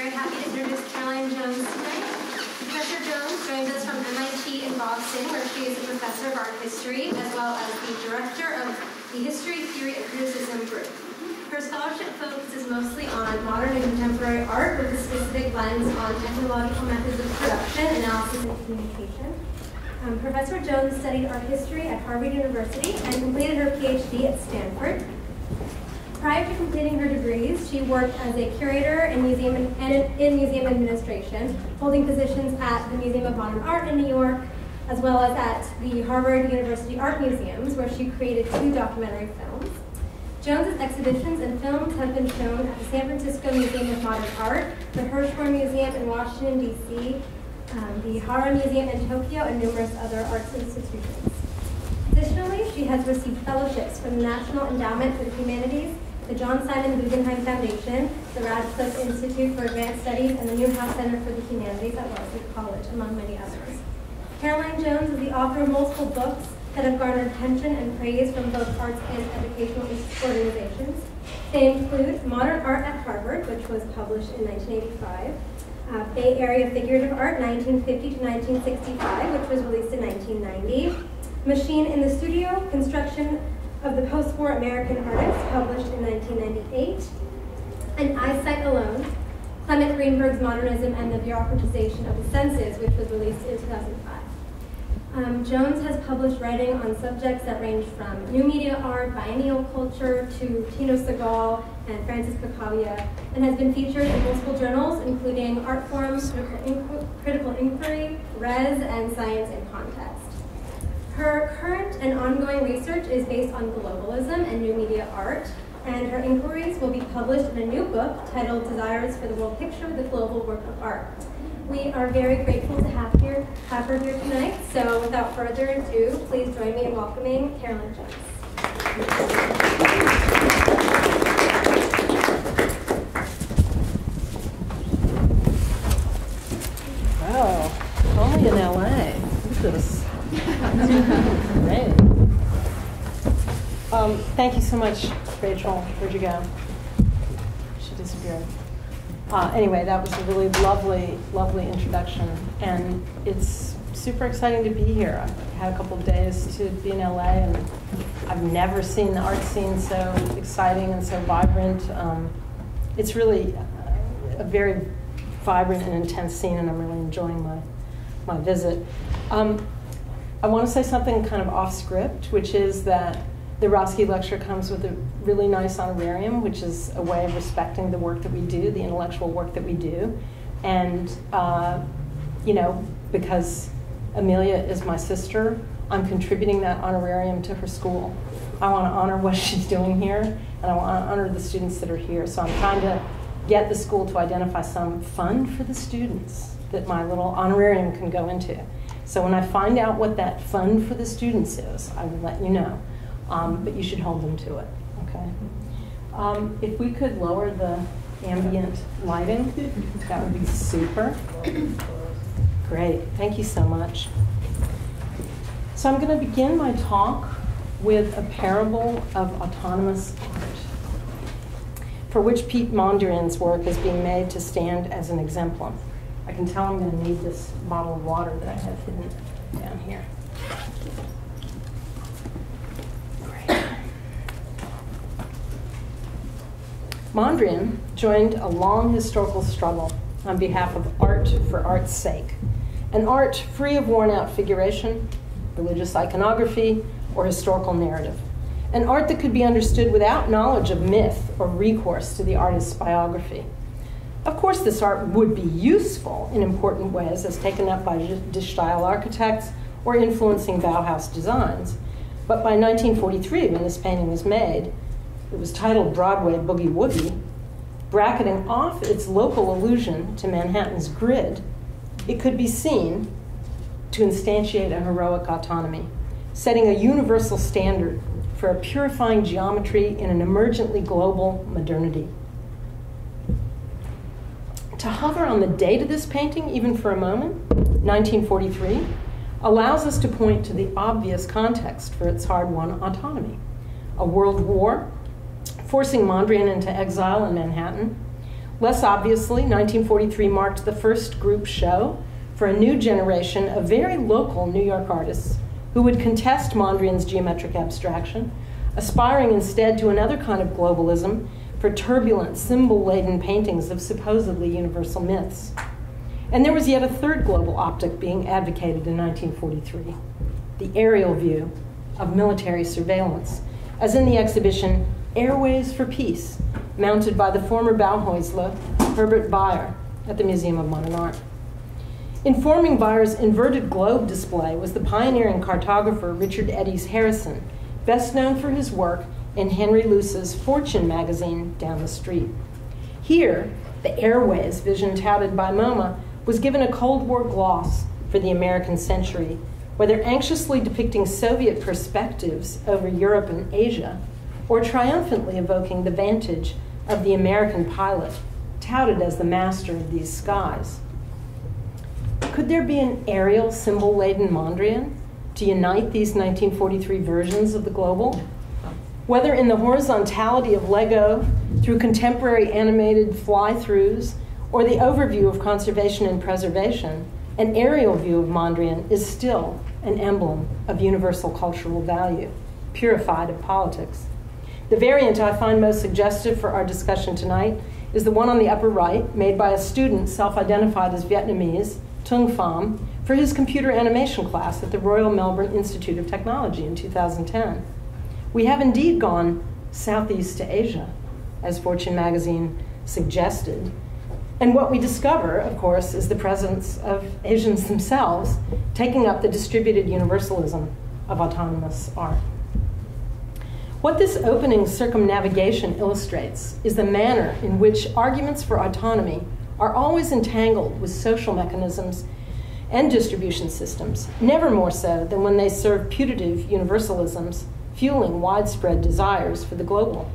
Caroline Jones tonight. Professor Jones joins us from MIT in Boston, where she is a professor of art history, as well as the director of the History, Theory, and Criticism group. Her scholarship focuses mostly on modern and contemporary art with a specific lens on technological methods of production, analysis, and communication. Um, Professor Jones studied art history at Harvard University and completed her PhD at Stanford. Prior to completing her degrees, she worked as a curator in museum and in museum administration, holding positions at the Museum of Modern Art in New York, as well as at the Harvard University Art Museums, where she created two documentary films. Jones's exhibitions and films have been shown at the San Francisco Museum of Modern Art, the Hirshhorn Museum in Washington, D.C., um, the Hara Museum in Tokyo, and numerous other arts institutions. Additionally, she has received fellowships from the National Endowment for the Humanities, the John Simon Guggenheim Foundation, the Radcliffe Institute for Advanced Studies, and the Newhouse Center for the Humanities at Wellesley College, among many others. Caroline Jones is the author of multiple books that have garnered attention and praise from both arts and educational organizations. They include Modern Art at Harvard, which was published in 1985, uh, Bay Area Figurative Art, 1950 to 1965, which was released in 1990. Machine in the Studio, Construction of the Post-War American Artists, published in 1998. And Eyesight Alone, Clement Greenberg's Modernism and the Bureaucratization of the Senses, which was released in 2005. Um, Jones has published writing on subjects that range from new media art, biennial culture, to Tino Sehgal and Francis Picabia, and has been featured in multiple journals, including Artforum, Critical, Critical Inquiry, Res, and Science in Context. Her current and ongoing research is based on globalism and new media art, and her inquiries will be published in a new book titled Desires for the World Picture, the Global Work of Art. We are very grateful to have, here, have her here tonight, so without further ado, please join me in welcoming Caroline Jones. Um, thank you so much, Rachel. Where'd you go? She disappeared. Uh, anyway, that was a really lovely, lovely introduction, and it's super exciting to be here. I've had a couple of days to be in LA, and I've never seen the art scene so exciting and so vibrant. Um, it's really a very vibrant and intense scene, and I'm really enjoying my, my visit. Um, I want to say something kind of off script, which is that the Roski Lecture comes with a really nice honorarium, which is a way of respecting the work that we do, the intellectual work that we do. And, uh, you know, because Amelia is my sister, I'm contributing that honorarium to her school. I want to honor what she's doing here, and I want to honor the students that are here. So I'm trying to get the school to identify some fund for the students that my little honorarium can go into. So when I find out what that fund for the students is, I will let you know. Um, but you should hold them to it, okay? Um, if we could lower the ambient lighting, that would be super. Great, thank you so much. So I'm going to begin my talk with a parable of autonomous art, for which Piet Mondrian's work is being made to stand as an exemplar. I can tell I'm going to need this bottle of water that I have hidden down here. Mondrian joined a long historical struggle on behalf of art for art's sake, an art free of worn out figuration, religious iconography, or historical narrative, an art that could be understood without knowledge of myth or recourse to the artist's biography. Of course, this art would be useful in important ways as taken up by De Stijl architects or influencing Bauhaus designs. But by 1943, when this painting was made, it was titled Broadway Boogie Woogie, bracketing off its local allusion to Manhattan's grid, it could be seen to instantiate a heroic autonomy, setting a universal standard for a purifying geometry in an emergently global modernity. To hover on the date of this painting, even for a moment, 1943, allows us to point to the obvious context for its hard won autonomy a world war forcing Mondrian into exile in Manhattan, Less obviously, 1943 marked the first group show for a new generation of very local New York artists who would contest Mondrian's geometric abstraction, aspiring instead to another kind of globalism for turbulent, symbol laden paintings of supposedly universal myths. And there was yet a third global optic being advocated in 1943 the aerial view of military surveillance, as in the exhibition Airways for Peace, mounted by the former Bauhäusler Herbert Bayer at the Museum of Modern Art. Informing Bayer's inverted globe display was the pioneering cartographer Richard Edes Harrison, best known for his work in Henry Luce's Fortune magazine down the street. Here, the airways vision touted by MoMA was given a Cold War gloss for the American century, whether anxiously depicting Soviet perspectives over Europe and Asia, or triumphantly evoking the vantage of the American pilot, touted as the master of these skies. Could there be an aerial symbol laden Mondrian to unite these 1943 versions of the global? Whether in the horizontality of Lego through contemporary animated fly throughs or the overview of conservation and preservation, an aerial view of Mondrian is still an emblem of universal cultural value, purified of politics. The variant I find most suggestive for our discussion tonight is the one on the upper right, made by a student self identified as Vietnamese, Tung Pham, for his computer animation class at the Royal Melbourne Institute of Technology in 2010. We have indeed gone southeast to Asia, as Fortune magazine suggested. And what we discover, of course, is the presence of Asians themselves taking up the distributed universalism of autonomous art. What this opening circumnavigation illustrates is the manner in which arguments for autonomy are always entangled with social mechanisms and distribution systems, never more so than when they serve putative universalisms, fueling widespread desires for the global.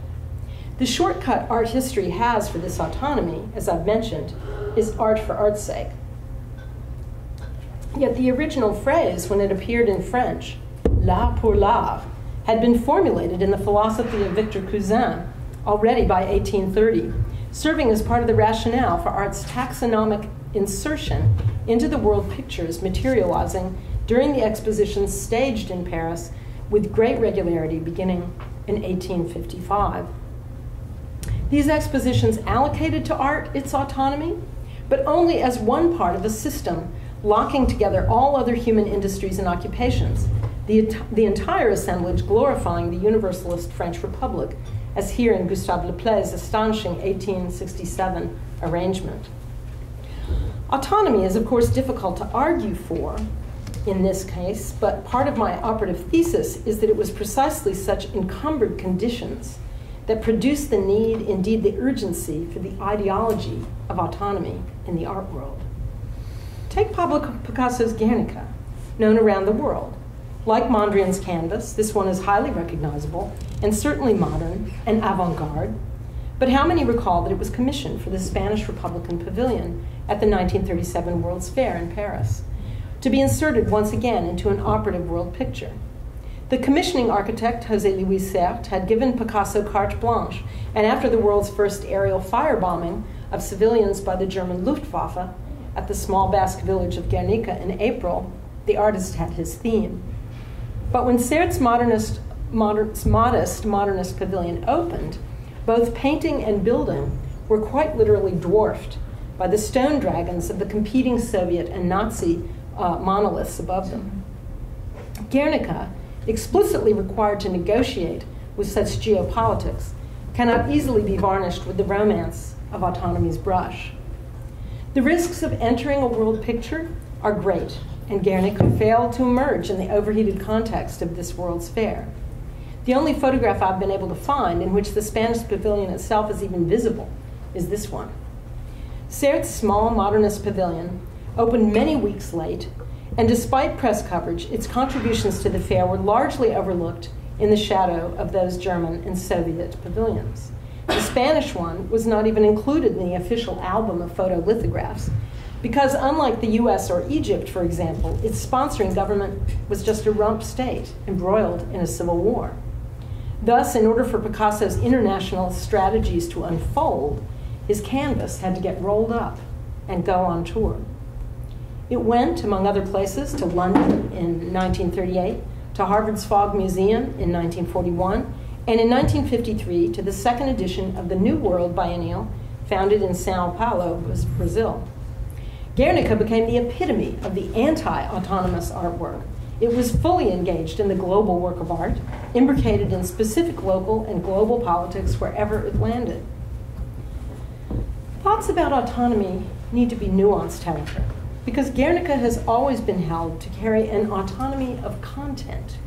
The shortcut art history has for this autonomy, as I've mentioned, is art for art's sake. Yet the original phrase, when it appeared in French, l'art pour l'art, had been formulated in the philosophy of Victor Cousin already by 1830, serving as part of the rationale for art's taxonomic insertion into the world pictures materializing during the expositions staged in Paris with great regularity beginning in 1855. These expositions allocated to art its autonomy, but only as one part of a system locking together all other human industries and occupations, the, the entire assemblage glorifying the Universalist French Republic, as here in Gustave Le Play's astonishing 1867 arrangement. Autonomy is, of course, difficult to argue for in this case, but part of my operative thesis is that it was precisely such encumbered conditions that produced the need, indeed the urgency, for the ideology of autonomy in the art world. Take Pablo Picasso's Guernica, known around the world. Like Mondrian's canvas, this one is highly recognizable and certainly modern and avant garde. But how many recall that it was commissioned for the Spanish Republican Pavilion at the 1937 World's Fair in Paris, to be inserted once again into an operative world picture? The commissioning architect, Jose Luis Sert, had given Picasso carte blanche, and after the world's first aerial firebombing of civilians by the German Luftwaffe at the small Basque village of Guernica in April, the artist had his theme. But when Sert's modernist, modest modernist pavilion opened, both painting and building were quite literally dwarfed by the stone dragons of the competing Soviet and Nazi uh, monoliths above them. Guernica, explicitly required to negotiate with such geopolitics, cannot easily be varnished with the romance of autonomy's brush. The risks of entering a world picture are great and Guernica failed to emerge in the overheated context of this World's Fair. The only photograph I've been able to find in which the Spanish pavilion itself is even visible is this one. Sert's small modernist pavilion opened many weeks late, and despite press coverage, its contributions to the fair were largely overlooked in the shadow of those German and Soviet pavilions. The Spanish one was not even included in the official album of photolithographs because unlike the US or Egypt, for example, its sponsoring government was just a rump state embroiled in a civil war. Thus, in order for Picasso's international strategies to unfold, his canvas had to get rolled up and go on tour. It went, among other places, to London in 1938, to Harvard's Fogg Museum in 1941, and in 1953 to the second edition of the New World Biennial, founded in Sao Paulo, Brazil. Guernica became the epitome of the anti autonomous artwork. It was fully engaged in the global work of art, imbricated in specific local and global politics wherever it landed. Thoughts about autonomy need to be nuanced, however, because Guernica has always been held to carry an autonomy of content.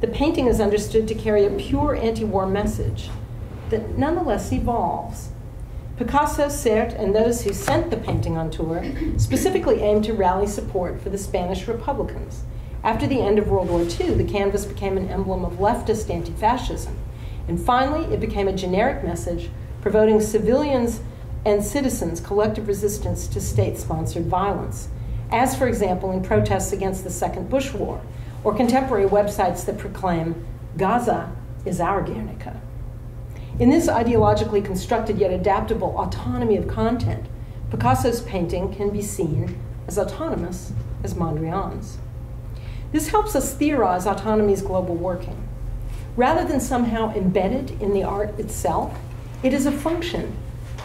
The painting is understood to carry a pure anti war message that nonetheless evolves Picasso, Sert, and those who sent the painting on tour specifically aimed to rally support for the Spanish Republicans. After the end of World War II, the canvas became an emblem of leftist anti fascism. And finally, it became a generic message promoting civilians and citizens' collective resistance to state sponsored violence, as, for example, in protests against the Second Bush War, or contemporary websites that proclaim Gaza is our Guernica. In this ideologically constructed yet adaptable autonomy of content, Picasso's painting can be seen as autonomous as Mondrian's. This helps us theorize autonomy's global working. Rather than somehow embedded in the art itself, it is a function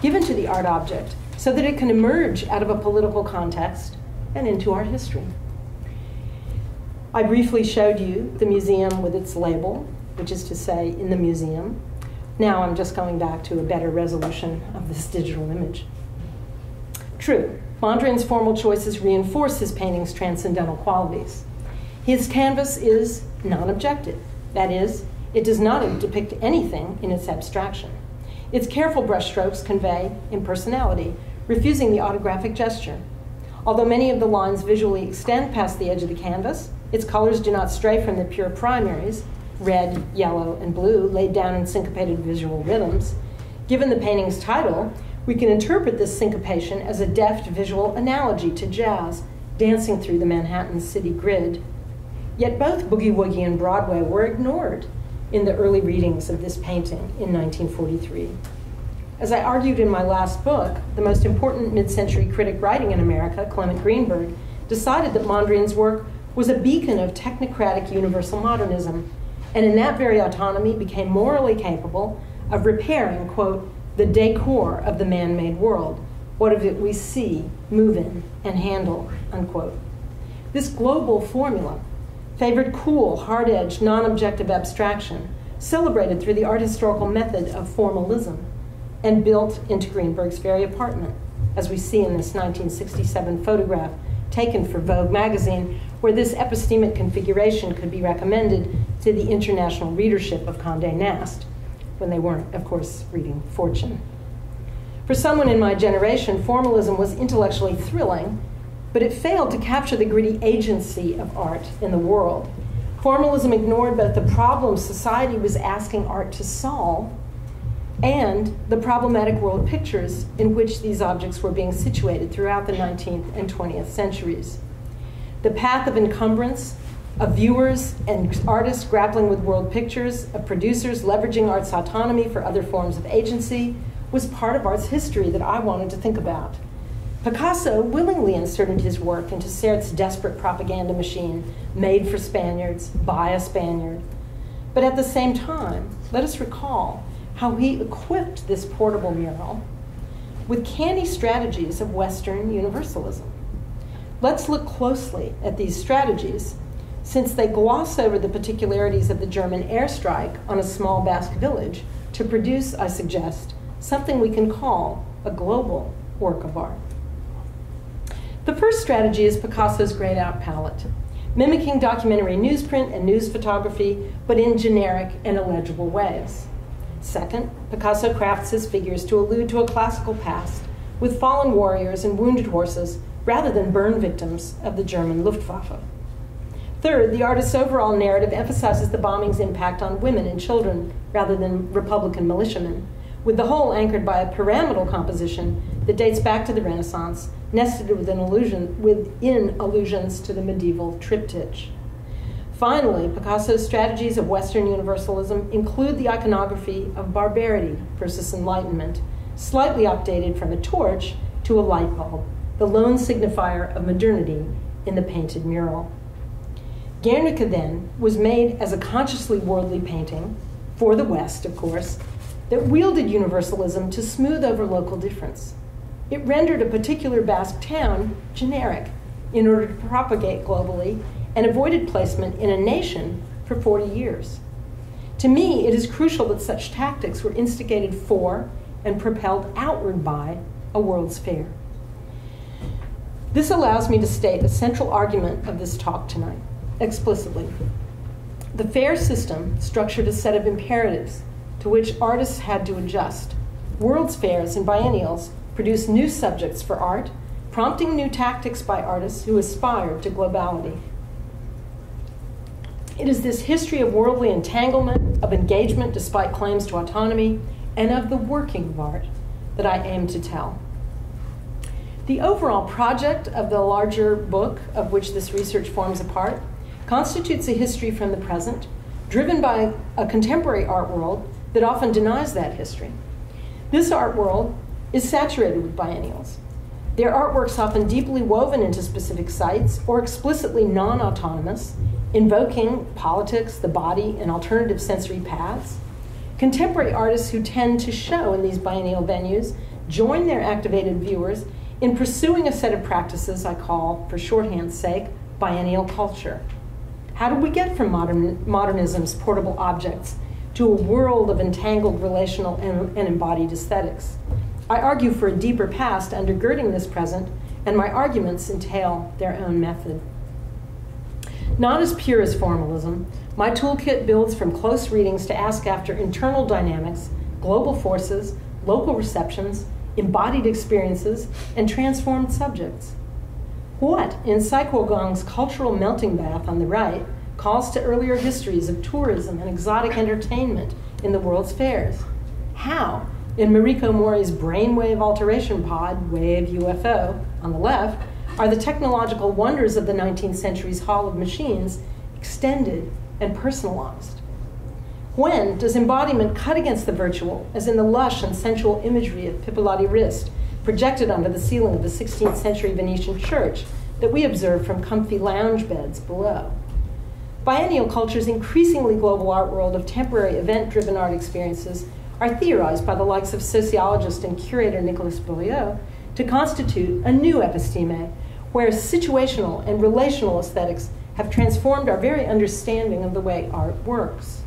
given to the art object so that it can emerge out of a political context and into our history. I briefly showed you the museum with its label, which is to say, in the museum, now I'm just going back to a better resolution of this digital image. True, Mondrian's formal choices reinforce his painting's transcendental qualities. His canvas is non objective, that is, it does not depict anything in its abstraction. Its careful brushstrokes convey impersonality, refusing the autographic gesture. Although many of the lines visually extend past the edge of the canvas, its colors do not stray from the pure primaries, red, yellow, and blue, laid down in syncopated visual rhythms. Given the painting's title, we can interpret this syncopation as a deft visual analogy to jazz dancing through the Manhattan city grid. Yet both Boogie Woogie and Broadway were ignored in the early readings of this painting in 1943. As I argued in my last book, the most important mid century critic writing in America, Clement Greenberg, decided that Mondrian's work was a beacon of technocratic universal modernism and in that very autonomy became morally capable of repairing, quote, the decor of the man made world, what of it we see, move in, and handle, unquote. This global formula favored cool, hard edged, non objective abstraction, celebrated through the art historical method of formalism, and built into Greenberg's very apartment, as we see in this 1967 photograph taken for Vogue magazine, where this epistemic configuration could be recommended to the international readership of Condé Nast, when they weren't, of course, reading Fortune. For someone in my generation, formalism was intellectually thrilling, but it failed to capture the gritty agency of art in the world. Formalism ignored both the problems society was asking art to solve and the problematic world pictures in which these objects were being situated throughout the 19th and 20th centuries. The path of encumbrance, of viewers and artists grappling with world pictures, of producers leveraging art's autonomy for other forms of agency, was part of art's history that I wanted to think about. Picasso willingly inserted his work into Sert's desperate propaganda machine, made for Spaniards, by a Spaniard. But at the same time, let us recall how he equipped this portable mural with canny strategies of Western universalism. Let's look closely at these strategies since they gloss over the particularities of the German airstrike on a small Basque village to produce, I suggest, something we can call a global work of art. The first strategy is Picasso's grayed out palette, mimicking documentary newsprint and news photography, but in generic and illegible ways. Second, Picasso crafts his figures to allude to a classical past, with fallen warriors and wounded horses rather than burn victims of the German Luftwaffe. Third, the artist's overall narrative emphasizes the bombing's impact on women and children rather than Republican militiamen, with the whole anchored by a pyramidal composition that dates back to the Renaissance, nested within, allusion, within allusions to the medieval triptych. Finally, Picasso's strategies of Western Universalism include the iconography of barbarity versus enlightenment, slightly updated from a torch to a light bulb, the lone signifier of modernity in the painted mural. Guernica then was made as a consciously worldly painting, for the West, of course, that wielded universalism to smooth over local difference. It rendered a particular Basque town generic in order to propagate globally and avoided placement in a nation for 40 years. To me, it is crucial that such tactics were instigated for and propelled outward by a World's Fair. This allows me to state a central argument of this talk tonight explicitly. The fair system structured a set of imperatives to which artists had to adjust. World's fairs and biennials produced new subjects for art, prompting new tactics by artists who aspired to globality. It is this history of worldly entanglement, of engagement despite claims to autonomy, and of the working of art that I aim to tell. The overall project of the larger book of which this research forms a part constitutes a history from the present, driven by a contemporary art world that often denies that history. This art world is saturated with biennials. Their artworks often deeply woven into specific sites or explicitly non autonomous, invoking politics, the body, and alternative sensory paths. Contemporary artists who tend to show in these biennial venues join their activated viewers in pursuing a set of practices I call, for shorthand's sake, biennial culture. How did we get from modern, modernism's portable objects to a world of entangled relational and, and embodied aesthetics? I argue for a deeper past undergirding this present, and my arguments entail their own method. Not as pure as formalism, my toolkit builds from close readings to ask after internal dynamics, global forces, local receptions, embodied experiences, and transformed subjects. What, in Cai Guo-Qiang's cultural melting bath on the right, calls to earlier histories of tourism and exotic entertainment in the world's fairs? How, in Mariko Mori's brainwave alteration pod, Wave UFO, on the left, are the technological wonders of the 19th century's Hall of Machines extended and personalized? When does embodiment cut against the virtual, as in the lush and sensual imagery of Pipilotti Rist, projected onto the ceiling of the 16th century Venetian church that we observe from comfy lounge beds below. Biennial culture's increasingly global art world of temporary event driven art experiences are theorized by the likes of sociologist and curator Nicolas Bourriaud to constitute a new episteme, where situational and relational aesthetics have transformed our very understanding of the way art works.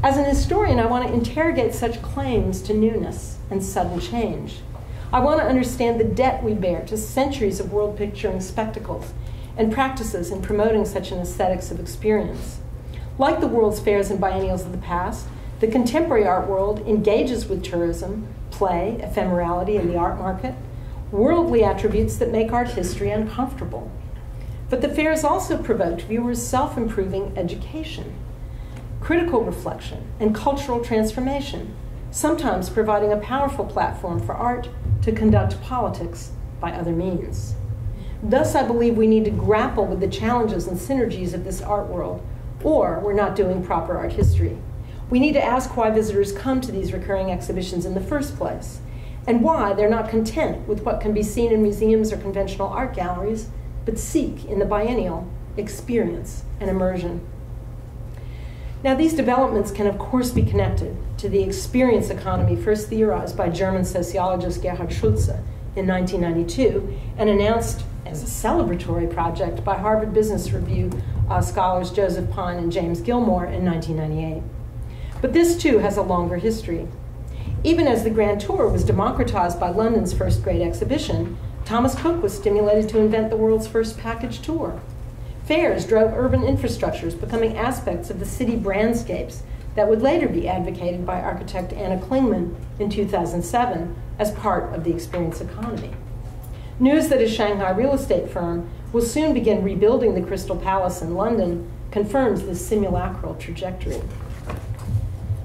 As an historian, I want to interrogate such claims to newness and sudden change. I want to understand the debt we bear to centuries of world picturing spectacles and practices in promoting such an aesthetics of experience. Like the world's fairs and biennials of the past, the contemporary art world engages with tourism, play, ephemerality, and the art market, worldly attributes that make art history uncomfortable. But the fairs also provoked viewers' self improving education, critical reflection, and cultural transformation, sometimes providing a powerful platform for art to conduct politics by other means. Thus, I believe we need to grapple with the challenges and synergies of this art world, or we're not doing proper art history. We need to ask why visitors come to these recurring exhibitions in the first place, and why they're not content with what can be seen in museums or conventional art galleries, but seek in the biennial experience and immersion. Now, these developments can, of course, be connected to the experience economy first theorized by German sociologist Gerhard Schulze in 1992 and announced a celebratory project by Harvard Business Review uh, scholars Joseph Pine and James Gilmore in 1998. But this too has a longer history. Even as the Grand Tour was democratized by London's first great exhibition, Thomas Cook was stimulated to invent the world's first package tour. Fairs drove urban infrastructures, becoming aspects of the city brandscapes that would later be advocated by architect Anna Klingmann in 2007 as part of the experience economy. News that a Shanghai real estate firm will soon begin rebuilding the Crystal Palace in London confirms this simulacral trajectory.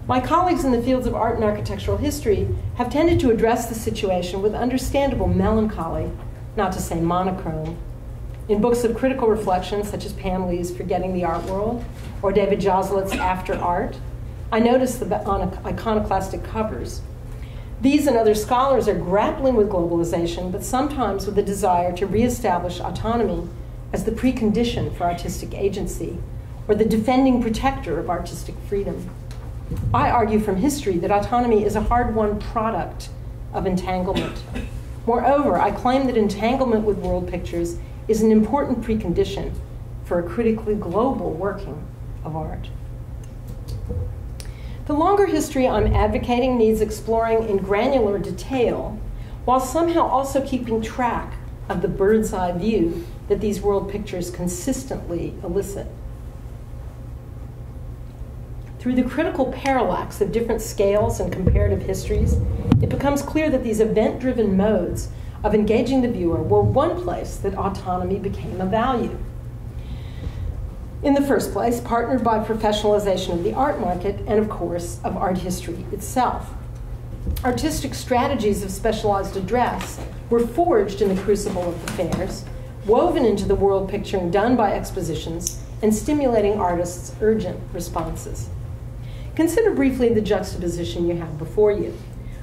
My colleagues in the fields of art and architectural history have tended to address the situation with understandable melancholy, not to say monochrome. In books of critical reflection, such as Pam Lee's Forgetting the Art World or David Joselit's After Art, I noticed the iconoclastic covers. These and other scholars are grappling with globalization, but sometimes with the desire to reestablish autonomy as the precondition for artistic agency or the defending protector of artistic freedom. I argue from history that autonomy is a hard won product of entanglement. Moreover, I claim that entanglement with world pictures is an important precondition for a critically global working of art. The longer history I'm advocating needs exploring in granular detail while somehow also keeping track of the bird's eye view that these world pictures consistently elicit. Through the critical parallax of different scales and comparative histories, it becomes clear that these event driven modes of engaging the viewer were one place that autonomy became a value. In the first place, partnered by professionalization of the art market and, of course, of art history itself. Artistic strategies of specialized address were forged in the crucible of the fairs, woven into the world picturing done by expositions, and stimulating artists' urgent responses. Consider briefly the juxtaposition you have before you.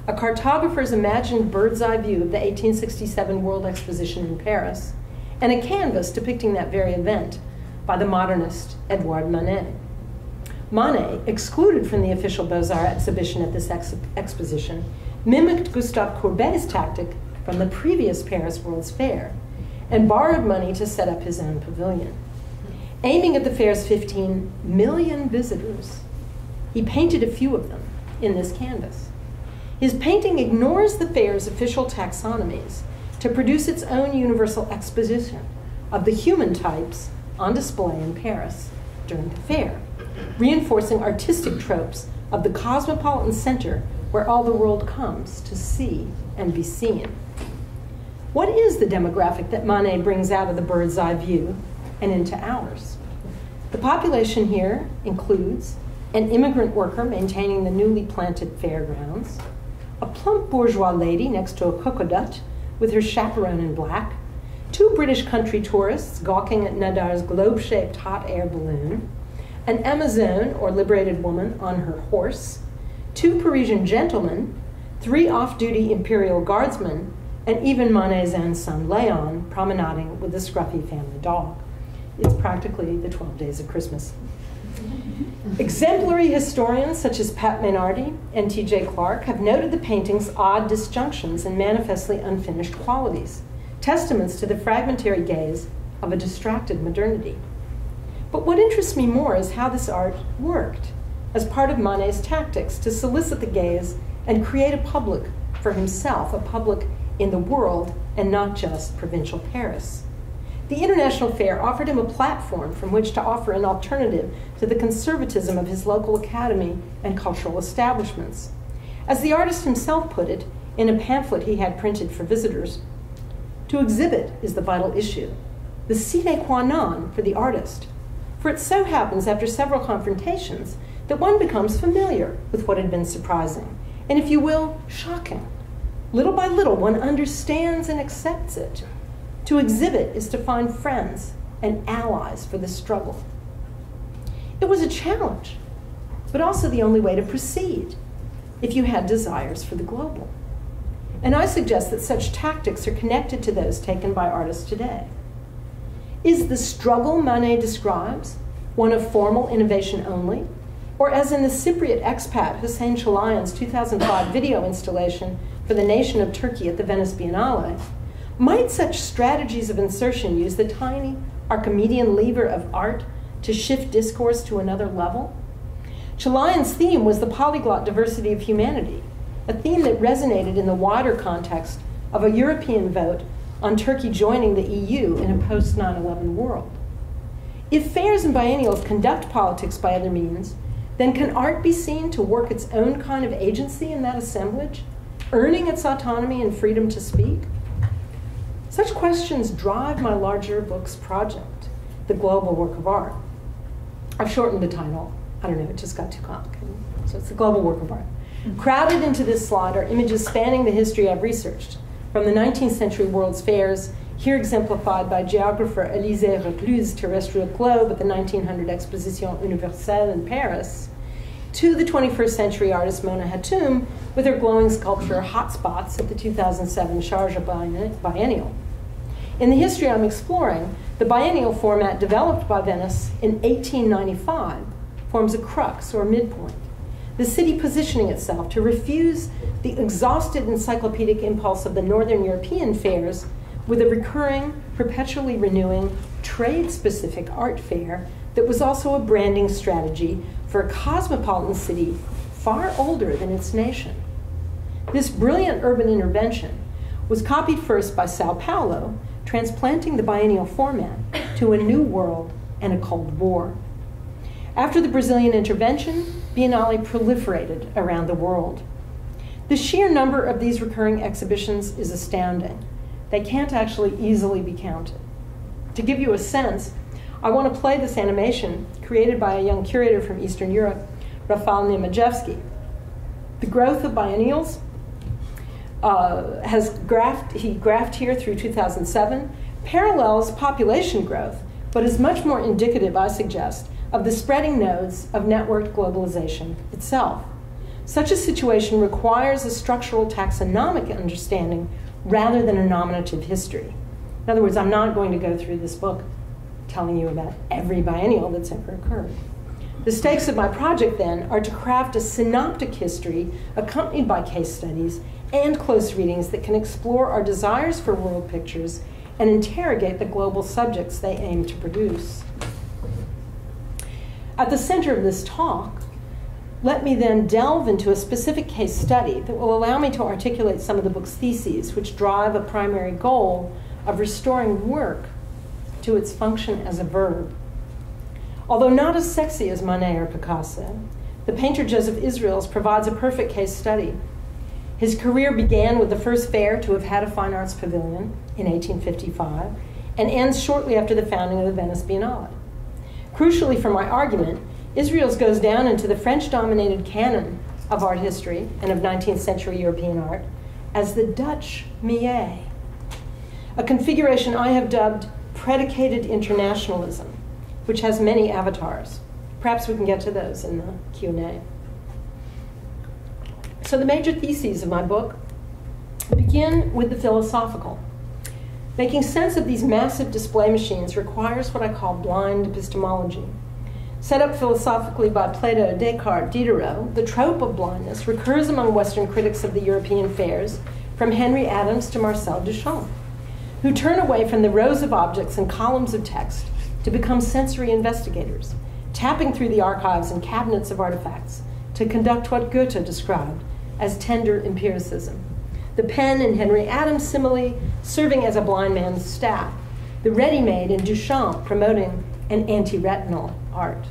A cartographer's imagined bird's eye view of the 1867 World Exposition in Paris, and a canvas depicting that very event by the modernist Edouard Manet. Manet, excluded from the official Beaux-Arts exhibition at this ex exposition, mimicked Gustave Courbet's tactic from the previous Paris World's Fair and borrowed money to set up his own pavilion. Aiming at the fair's 15 million visitors, he painted a few of them in this canvas. His painting ignores the fair's official taxonomies to produce its own universal exposition of the human types on display in Paris during the fair, reinforcing artistic tropes of the cosmopolitan center where all the world comes to see and be seen. What is the demographic that Manet brings out of the bird's eye view and into ours? The population here includes an immigrant worker maintaining the newly planted fairgrounds, a plump bourgeois lady next to a cocotte with her chaperone in black, two British country tourists gawking at Nadar's globe shaped hot air balloon, an Amazon or liberated woman on her horse, two Parisian gentlemen, three off duty imperial guardsmen, and even Manet's own son Leon promenading with the scruffy family dog. It's practically the 12 days of Christmas. Exemplary historians such as Pat Mainardi and T.J. Clark have noted the painting's odd disjunctions and manifestly unfinished qualities, testaments to the fragmentary gaze of a distracted modernity. But what interests me more is how this art worked as part of Manet's tactics to solicit the gaze and create a public for himself, a public in the world and not just provincial Paris. The International Fair offered him a platform from which to offer an alternative to the conservatism of his local academy and cultural establishments. As the artist himself put it in a pamphlet he had printed for visitors, to exhibit is the vital issue, the sine qua non for the artist. For it so happens, after several confrontations, that one becomes familiar with what had been surprising, and if you will, shocking. Little by little, one understands and accepts it. To exhibit is to find friends and allies for the struggle. It was a challenge, but also the only way to proceed if you had desires for the global. And I suggest that such tactics are connected to those taken by artists today. Is the struggle Manet describes one of formal innovation only? Or as in the Cypriot expat Hussein Chalayan's 2005 video installation for the nation of Turkey at the Venice Biennale, might such strategies of insertion use the tiny Archimedean lever of art to shift discourse to another level? Chalayan's theme was the polyglot diversity of humanity, a theme that resonated in the wider context of a European vote on Turkey joining the EU in a post 9 11 world. If fairs and biennials conduct politics by other means, then can art be seen to work its own kind of agency in that assemblage, earning its autonomy and freedom to speak? Such questions drive my larger book's project, The Global Work of Art. I've shortened the title. I don't know, it just got too complicated. So it's The Global Work of Art. Crowded into this slot are images spanning the history I've researched, from the 19th century World's Fairs, here exemplified by geographer Élisée Reclus' terrestrial globe at the 1900 Exposition Universelle in Paris, to the 21st century artist Mona Hatoum with her glowing sculpture Hotspots at the 2007 Sharjah Biennial. In the history I'm exploring, the biennial format developed by Venice in 1895 forms a crux or midpoint, the city positioning itself to refuse the exhausted encyclopedic impulse of the Northern European fairs with a recurring, perpetually renewing, trade specific art fair that was also a branding strategy for a cosmopolitan city far older than its nation. This brilliant urban intervention was copied first by Sao Paulo, transplanting the biennial format to a new world and a Cold War. After the Brazilian intervention, Biennale proliferated around the world. The sheer number of these recurring exhibitions is astounding. They can't actually easily be counted. To give you a sense, I want to play this animation created by a young curator from Eastern Europe, Rafal Niemojewski. The growth of biennials uh, has graphed, he graphed here through 2007, parallels population growth, but is much more indicative, I suggest, of the spreading nodes of networked globalization itself. Such a situation requires a structural taxonomic understanding rather than a nominative history. In other words, I'm not going to go through this book telling you about every biennial that's ever occurred. The stakes of my project, then, are to craft a synoptic history accompanied by case studies and close readings that can explore our desires for world pictures and interrogate the global subjects they aim to produce. At the center of this talk, let me then delve into a specific case study that will allow me to articulate some of the book's theses, which drive a primary goal of restoring work to its function as a verb. Although not as sexy as Monet or Picasso, the painter Joseph Israels provides a perfect case study. His career began with the first fair to have had a fine arts pavilion in 1855 and ends shortly after the founding of the Venice Biennale. Crucially for my argument, Israels goes down into the French dominated canon of art history and of 19th century European art as the Dutch Millet, a configuration I have dubbed predicated internationalism, which has many avatars. Perhaps we can get to those in the Q&A. So the major theses of my book begin with the philosophical. Making sense of these massive display machines requires what I call blind epistemology. Set up philosophically by Plato, Descartes, Diderot, the trope of blindness recurs among Western critics of the European fairs, from Henry Adams to Marcel Duchamp who turn away from the rows of objects and columns of text to become sensory investigators, tapping through the archives and cabinets of artifacts to conduct what Goethe described as tender empiricism. The pen and Henry Adams' simile serving as a blind man's staff, the ready made in Duchamp promoting an anti retinal art.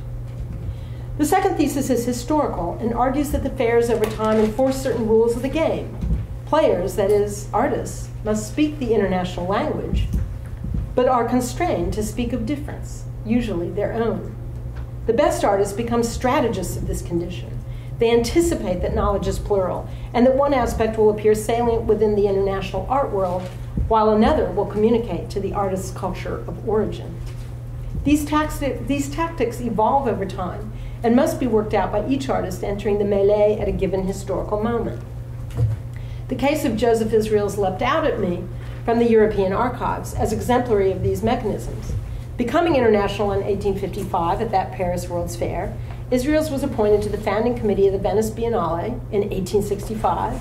The second thesis is historical and argues that the fairs over time enforce certain rules of the game. Players, that is, artists, must speak the international language, but are constrained to speak of difference, usually their own. The best artists become strategists of this condition. They anticipate that knowledge is plural and that one aspect will appear salient within the international art world, while another will communicate to the artist's culture of origin. These, these tactics evolve over time and must be worked out by each artist entering the melee at a given historical moment. The case of Joseph Israels leapt out at me from the European archives as exemplary of these mechanisms. Becoming international in 1855 at that Paris World's Fair, Israels was appointed to the founding committee of the Venice Biennale in 1865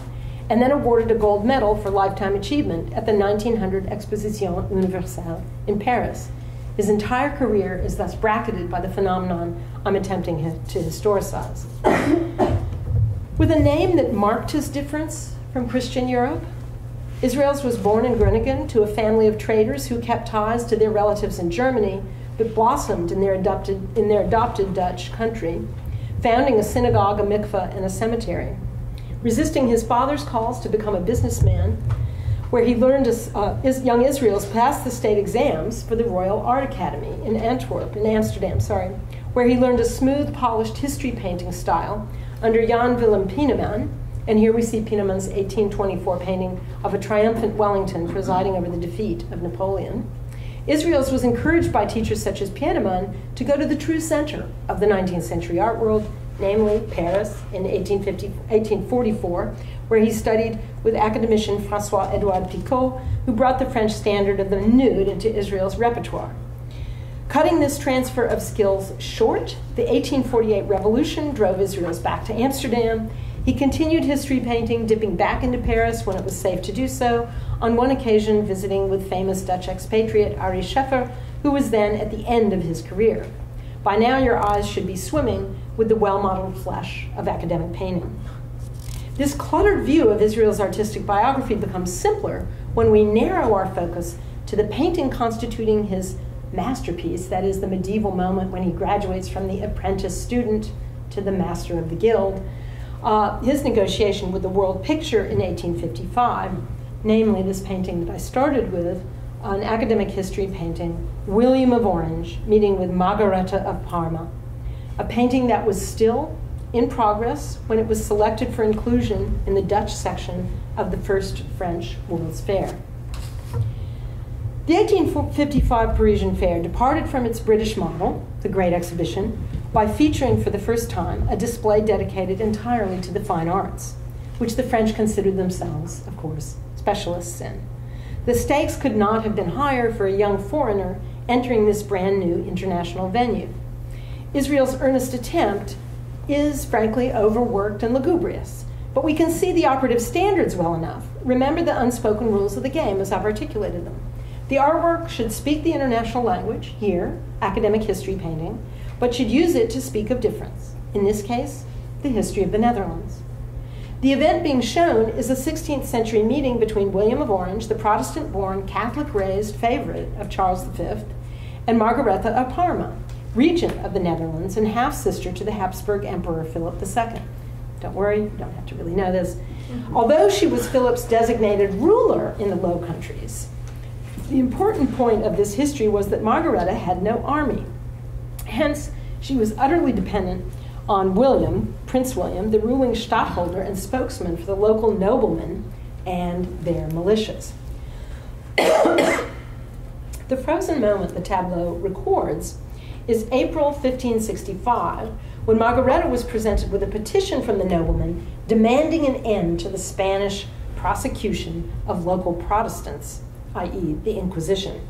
and then awarded a gold medal for lifetime achievement at the 1900 Exposition Universelle in Paris. His entire career is thus bracketed by the phenomenon I'm attempting to historicize. With a name that marked his difference from Christian Europe. Israels was born in Groningen to a family of traders who kept ties to their relatives in Germany, but blossomed in their adopted, in their adopted Dutch country, founding a synagogue, a mikveh, and a cemetery. Resisting his father's calls to become a businessman, where he learned uh, young Israels passed the state exams for the Royal Art Academy in Antwerp, in Amsterdam, sorry, where he learned a smooth, polished history painting style under Jan Willem Pieneman, and here we see Pieneman's 1824 painting of a triumphant Wellington presiding over the defeat of Napoleon. Israels was encouraged by teachers such as Pieneman to go to the true center of the 19th century art world, namely Paris in 1844, where he studied with academician Francois Edouard Picot, who brought the French standard of the nude into Israel's repertoire. Cutting this transfer of skills short, the 1848 revolution drove Israel's back to Amsterdam. He continued history painting, dipping back into Paris when it was safe to do so, on one occasion visiting with famous Dutch expatriate Ary Scheffer, who was then at the end of his career. By now, your eyes should be swimming with the well modeled flesh of academic painting. This cluttered view of Israel's artistic biography becomes simpler when we narrow our focus to the painting constituting his masterpiece, that is, the medieval moment when he graduates from the apprentice student to the master of the guild, uh, his negotiation with the world picture in 1855, namely this painting that I started with, an academic history painting, William of Orange meeting with Margareta of Parma, a painting that was still in progress when it was selected for inclusion in the Dutch section of the first French World's Fair. The 1855 Parisian Fair departed from its British model, the Great Exhibition, by featuring for the first time a display dedicated entirely to the fine arts, which the French considered themselves, of course, specialists in. The stakes could not have been higher for a young foreigner entering this brand new international venue. Israel's earnest attempt is, frankly, overworked and lugubrious, but we can see the operative standards well enough. Remember the unspoken rules of the game as I've articulated them. The artwork should speak the international language, here, academic history painting, but should use it to speak of difference. In this case, the history of the Netherlands. The event being shown is a 16th century meeting between William of Orange, the Protestant born, Catholic raised favorite of Charles V, and Margaretha of Parma, regent of the Netherlands and half sister to the Habsburg Emperor Philip II. Don't worry, you don't have to really know this. Mm-hmm. Although she was Philip's designated ruler in the Low Countries, the important point of this history was that Margaretha had no army. Hence, she was utterly dependent on William, Prince William, the ruling stadtholder and spokesman for the local noblemen and their militias. the frozen moment the tableau records is April 1565, when Margaretha was presented with a petition from the noblemen demanding an end to the Spanish prosecution of local Protestants, i.e., the Inquisition.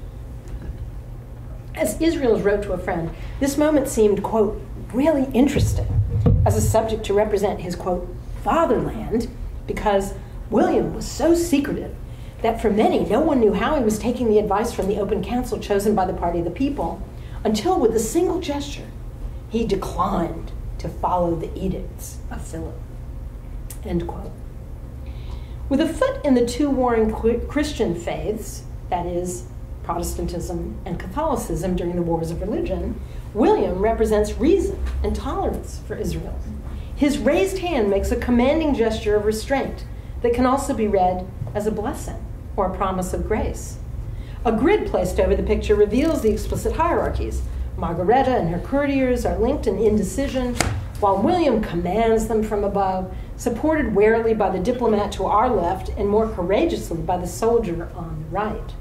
As Israels wrote to a friend, this moment seemed, quote, really interesting as a subject to represent his, quote, fatherland, because William was so secretive that for many, no one knew how he was taking the advice from the open council chosen by the party of the people, until with a single gesture, he declined to follow the edicts of Philip. End quote. With a foot in the two warring Christian faiths, that is, Protestantism and Catholicism during the wars of religion, William represents reason and tolerance for Israel. His raised hand makes a commanding gesture of restraint that can also be read as a blessing or a promise of grace. A grid placed over the picture reveals the explicit hierarchies. Margaretha and her courtiers are linked in indecision, while William commands them from above, supported warily by the diplomat to our left and more courageously by the soldier on the right.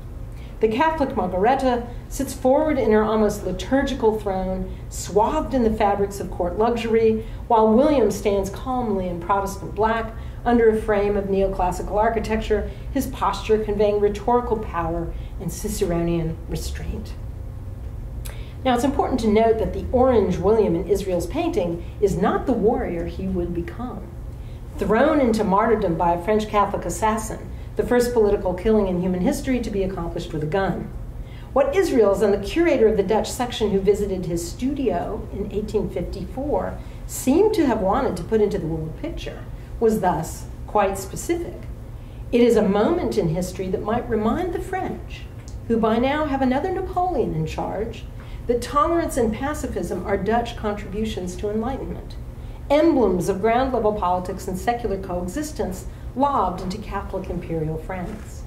The Catholic Margaretha sits forward in her almost liturgical throne, swathed in the fabrics of court luxury, while William stands calmly in Protestant black under a frame of neoclassical architecture, his posture conveying rhetorical power and Ciceronian restraint. Now, it's important to note that the orange William in Israel's painting is not the warrior he would become. Thrown into martyrdom by a French Catholic assassin, the first political killing in human history to be accomplished with a gun. What Israels and the curator of the Dutch section who visited his studio in 1854 seemed to have wanted to put into the world picture was thus quite specific. It is a moment in history that might remind the French, who by now have another Napoleon in charge, that tolerance and pacifism are Dutch contributions to enlightenment, emblems of ground level politics and secular coexistence lobbed into Catholic imperial France.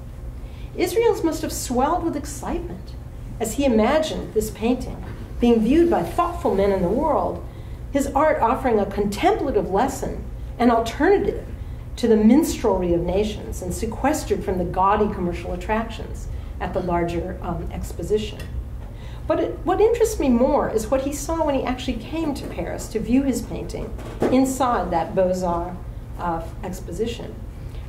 Israels must have swelled with excitement as he imagined this painting being viewed by thoughtful men in the world, his art offering a contemplative lesson, an alternative to the minstrelry of nations and sequestered from the gaudy commercial attractions at the larger um, exposition. But it, what interests me more is what he saw when he actually came to Paris to view his painting inside that Beaux Arts uh, exposition.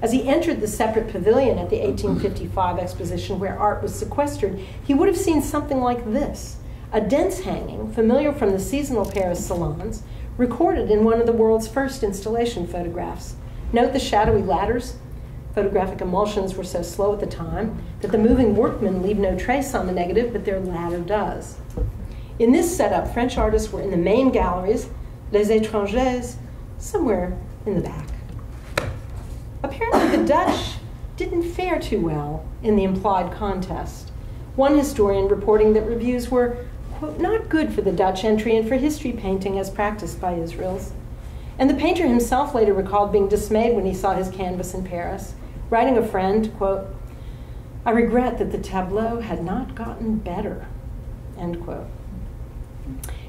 As he entered the separate pavilion at the mm-hmm. 1855 exposition where art was sequestered, he would have seen something like this a dense hanging, familiar from the seasonal Paris salons, recorded in one of the world's first installation photographs. Note the shadowy ladders. Photographic emulsions were so slow at the time that the moving workmen leave no trace on the negative, but their ladder does. In this setup, French artists were in the main galleries, Les Étrangers, somewhere in the back. The Dutch didn't fare too well in the implied contest. One historian reporting that reviews were, quote, not good for the Dutch entry and for history painting as practiced by Israels. And the painter himself later recalled being dismayed when he saw his canvas in Paris, writing a friend, quote, I regret that the tableau had not gotten better, end quote.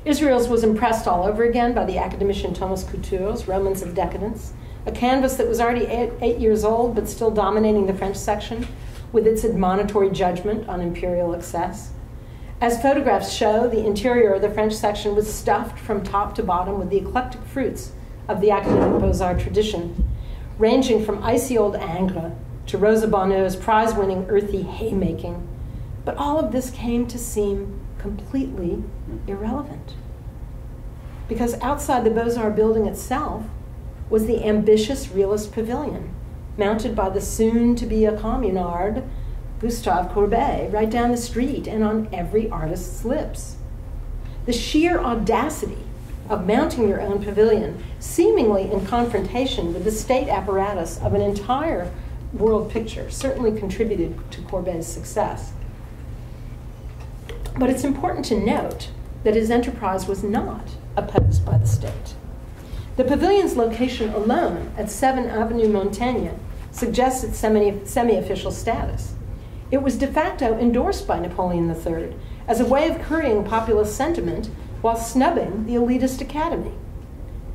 Israels was impressed all over again by the academician Thomas Couture's Romans of Decadence, a canvas that was already eight, eight, years old but still dominating the French section with its admonitory judgment on imperial excess. As photographs show, the interior of the French section was stuffed from top to bottom with the eclectic fruits of the academic Beaux Arts tradition, ranging from icy old Ingres to Rosa Bonheur's prize winning earthy haymaking. But all of this came to seem completely irrelevant. Because outside the Beaux Arts building itself, was the ambitious realist pavilion, mounted by the soon to be a communard, Gustave Courbet, right down the street and on every artist's lips. The sheer audacity of mounting your own pavilion, seemingly in confrontation with the state apparatus of an entire world picture, certainly contributed to Courbet's success. But it's important to note that his enterprise was not opposed by the state. The pavilion's location alone at 7 Avenue Montaigne suggests its semi official status. It was de facto endorsed by Napoleon III as a way of currying populist sentiment while snubbing the elitist academy.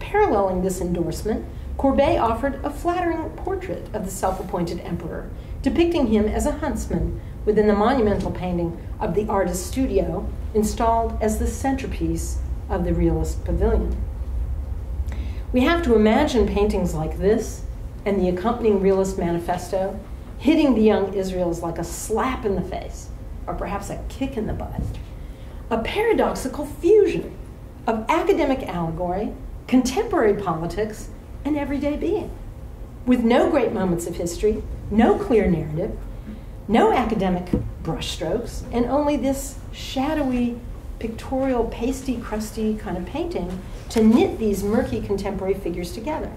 Paralleling this endorsement, Courbet offered a flattering portrait of the self appointed emperor, depicting him as a huntsman within the monumental painting of the artist's studio, installed as the centerpiece of the realist pavilion. We have to imagine paintings like this and the accompanying realist manifesto hitting the young Israels like a slap in the face, or perhaps a kick in the butt. A paradoxical fusion of academic allegory, contemporary politics, and everyday being, with no great moments of history, no clear narrative, no academic brushstrokes, and only this shadowy, pictorial, pasty, crusty kind of painting to knit these murky contemporary figures together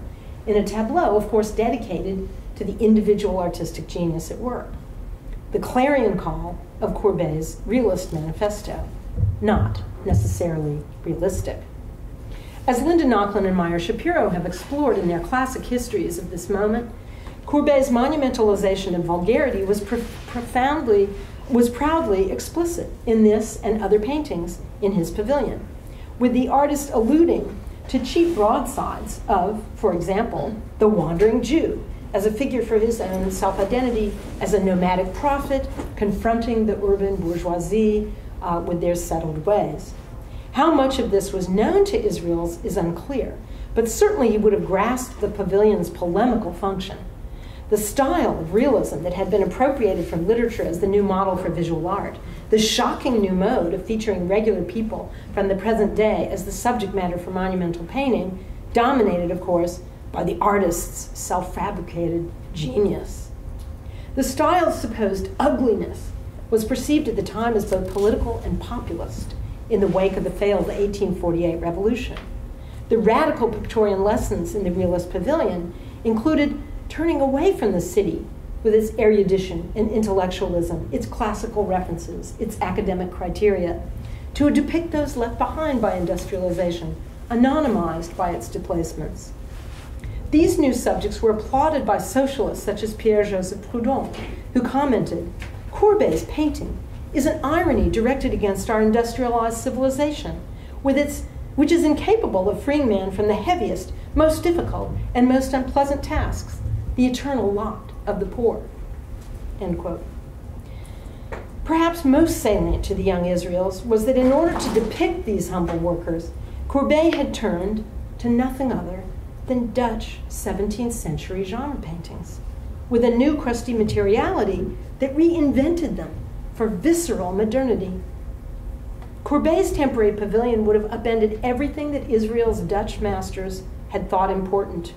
in a tableau, of course, dedicated to the individual artistic genius at work. The clarion call of Courbet's realist manifesto, not necessarily realistic. As Linda Nochlin and Meyer Schapiro have explored in their classic histories of this moment, Courbet's monumentalization of vulgarity was pro- profoundly was proudly explicit in this and other paintings in his pavilion with the artist alluding to cheap broadsides of, for example, the wandering Jew as a figure for his own self identity as a nomadic prophet confronting the urban bourgeoisie uh, with their settled ways. How much of this was known to Israels is unclear, but certainly he would have grasped the pavilion's polemical function the style of realism that had been appropriated from literature as the new model for visual art, the shocking new mode of featuring regular people from the present day as the subject matter for monumental painting, dominated, of course, by the artist's self fabricated genius. The style's supposed ugliness was perceived at the time as both political and populist in the wake of the failed 1848 revolution. The radical Pictorian lessons in the realist pavilion included turning away from the city with its erudition and intellectualism, its classical references, its academic criteria, to depict those left behind by industrialization, anonymized by its displacements. These new subjects were applauded by socialists such as Pierre Joseph Proudhon, who commented Courbet's painting is an irony directed against our industrialized civilization, with its, which is incapable of freeing man from the heaviest, most difficult, and most unpleasant tasks the eternal lot of the poor. End quote. Perhaps most salient to the young Israels was that in order to depict these humble workers, Courbet had turned to nothing other than Dutch 17th century genre paintings, with a new crusty materiality that reinvented them for visceral modernity. Courbet's temporary pavilion would have upended everything that Israel's Dutch masters had thought important.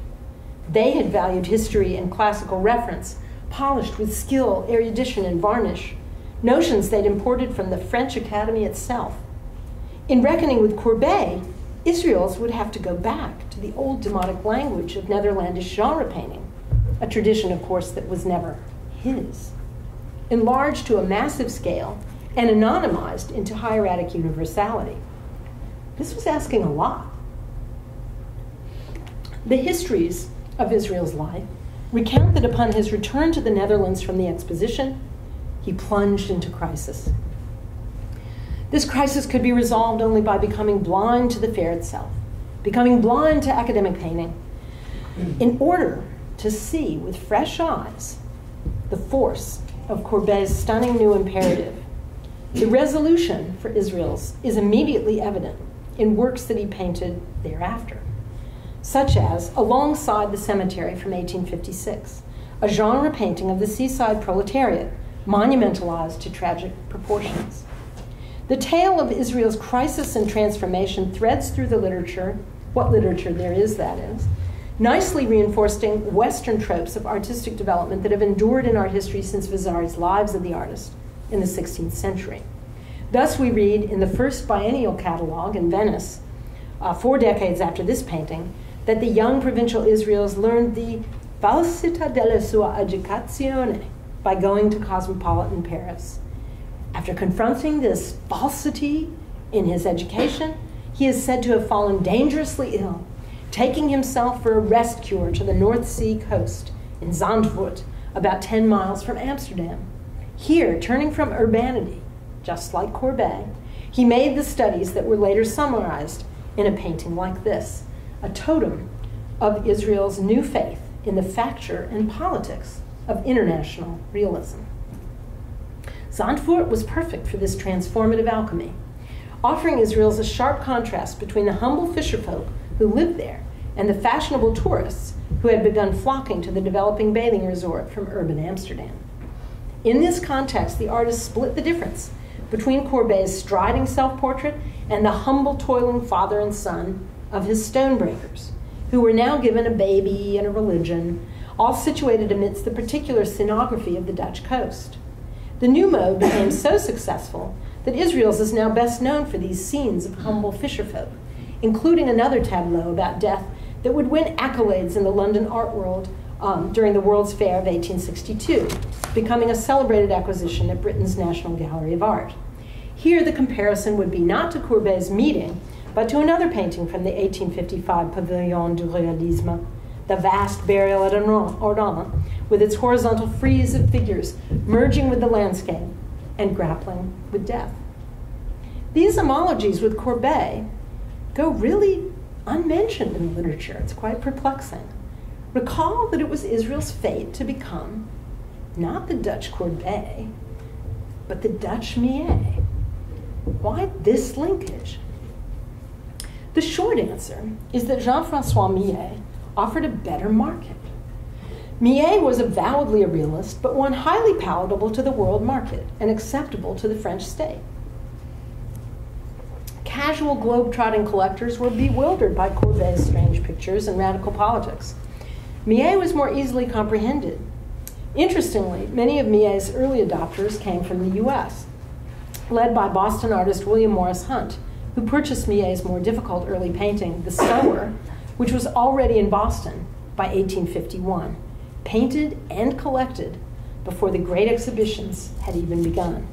They had valued history and classical reference, polished with skill, erudition, and varnish, notions they'd imported from the French Academy itself. In reckoning with Courbet, Israels would have to go back to the old demotic language of Netherlandish genre painting, a tradition, of course, that was never his. Enlarged to a massive scale and anonymized into hieratic universality. This was asking a lot. The histories of Israel's life recount that upon his return to the Netherlands from the exposition, he plunged into crisis. This crisis could be resolved only by becoming blind to the fair itself, becoming blind to academic painting, in order to see with fresh eyes the force of Courbet's stunning new imperative. The resolution for Israel's is immediately evident in works that he painted thereafter, such as Alongside the Cemetery from 1856, a genre painting of the seaside proletariat, monumentalized to tragic proportions. The tale of Israel's crisis and transformation threads through the literature, what literature there is, that is, nicely reinforcing Western tropes of artistic development that have endured in art history since Vasari's Lives of the Artist in the 16th century. Thus, we read in the first biennial catalog in Venice, uh, four decades after this painting, that the young provincial Israels learned the falsità della sua educazione by going to cosmopolitan Paris. After confronting this falsity in his education, he is said to have fallen dangerously ill, taking himself for a rest cure to the North Sea coast in Zandvoort, about 10 miles from Amsterdam. Here, turning from urbanity, just like Courbet, he made the studies that were later summarized in a painting like this a totem of Israel's new faith in the facture and politics of international realism. Zandvoort was perfect for this transformative alchemy, offering Israels a sharp contrast between the humble fisherfolk who lived there and the fashionable tourists who had begun flocking to the developing bathing resort from urban Amsterdam. In this context, the artist split the difference between Courbet's striding self portrait and the humble, toiling father and son of his stonebreakers, who were now given a baby and a religion, all situated amidst the particular scenography of the Dutch coast. The new mode became so successful that Israel's is now best known for these scenes of humble fisherfolk, including another tableau about death that would win accolades in the London art world um, during the World's Fair of 1862, becoming a celebrated acquisition at Britain's National Gallery of Art. Here, the comparison would be not to Courbet's meeting, but to another painting from the 1855 Pavillon du Réalisme, the vast burial at Ornans, with its horizontal frieze of figures merging with the landscape and grappling with death. These homologies with Courbet go really unmentioned in the literature. It's quite perplexing. Recall that it was Israel's fate to become not the Dutch Courbet, but the Dutch Millet. Why this linkage? The short answer is that Jean Francois Millet offered a better market. Millet was avowedly a realist, but one highly palatable to the world market and acceptable to the French state. Casual globe-trotting collectors were bewildered by Courbet's strange pictures and radical politics. Millet was more easily comprehended. Interestingly, many of Millet's early adopters came from the US, led by Boston artist William Morris Hunt, who purchased Millet's more difficult early painting, The Sower, which was already in Boston by 1851 painted and collected before the great exhibitions had even begun.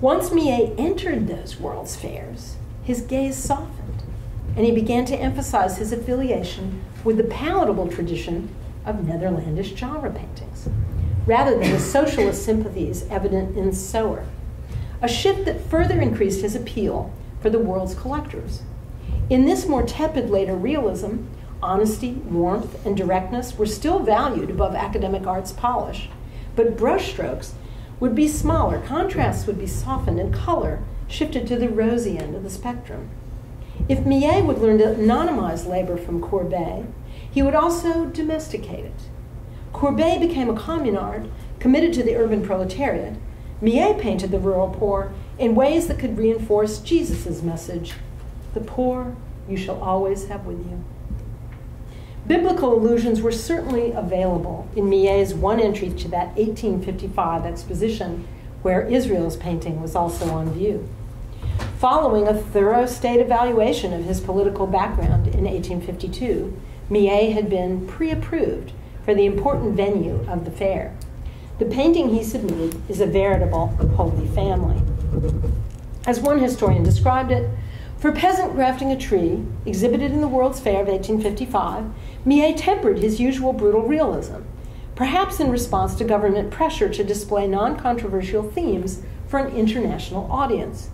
Once Millet entered those world's fairs, his gaze softened, and he began to emphasize his affiliation with the palatable tradition of Netherlandish genre paintings, rather than the socialist sympathies evident in Sower, a shift that further increased his appeal for the world's collectors. In this more tepid later realism, honesty, warmth, and directness were still valued above academic art's polish, but brushstrokes would be smaller, contrasts would be softened, and color shifted to the rosy end of the spectrum. If Millet would learn to anonymize labor from Courbet, he would also domesticate it. Courbet became a communard committed to the urban proletariat. Millet painted the rural poor in ways that could reinforce Jesus' message the poor you shall always have with you. Biblical allusions were certainly available in Millet's one entry to that 1855 exposition where Israel's painting was also on view. Following a thorough state evaluation of his political background in 1852, Millet had been pre approved for the important venue of the fair. The painting he submitted is a veritable holy family. As one historian described it, for peasant grafting a tree, exhibited in the World's Fair of 1855, Millet tempered his usual brutal realism, perhaps in response to government pressure to display non controversial themes for an international audience.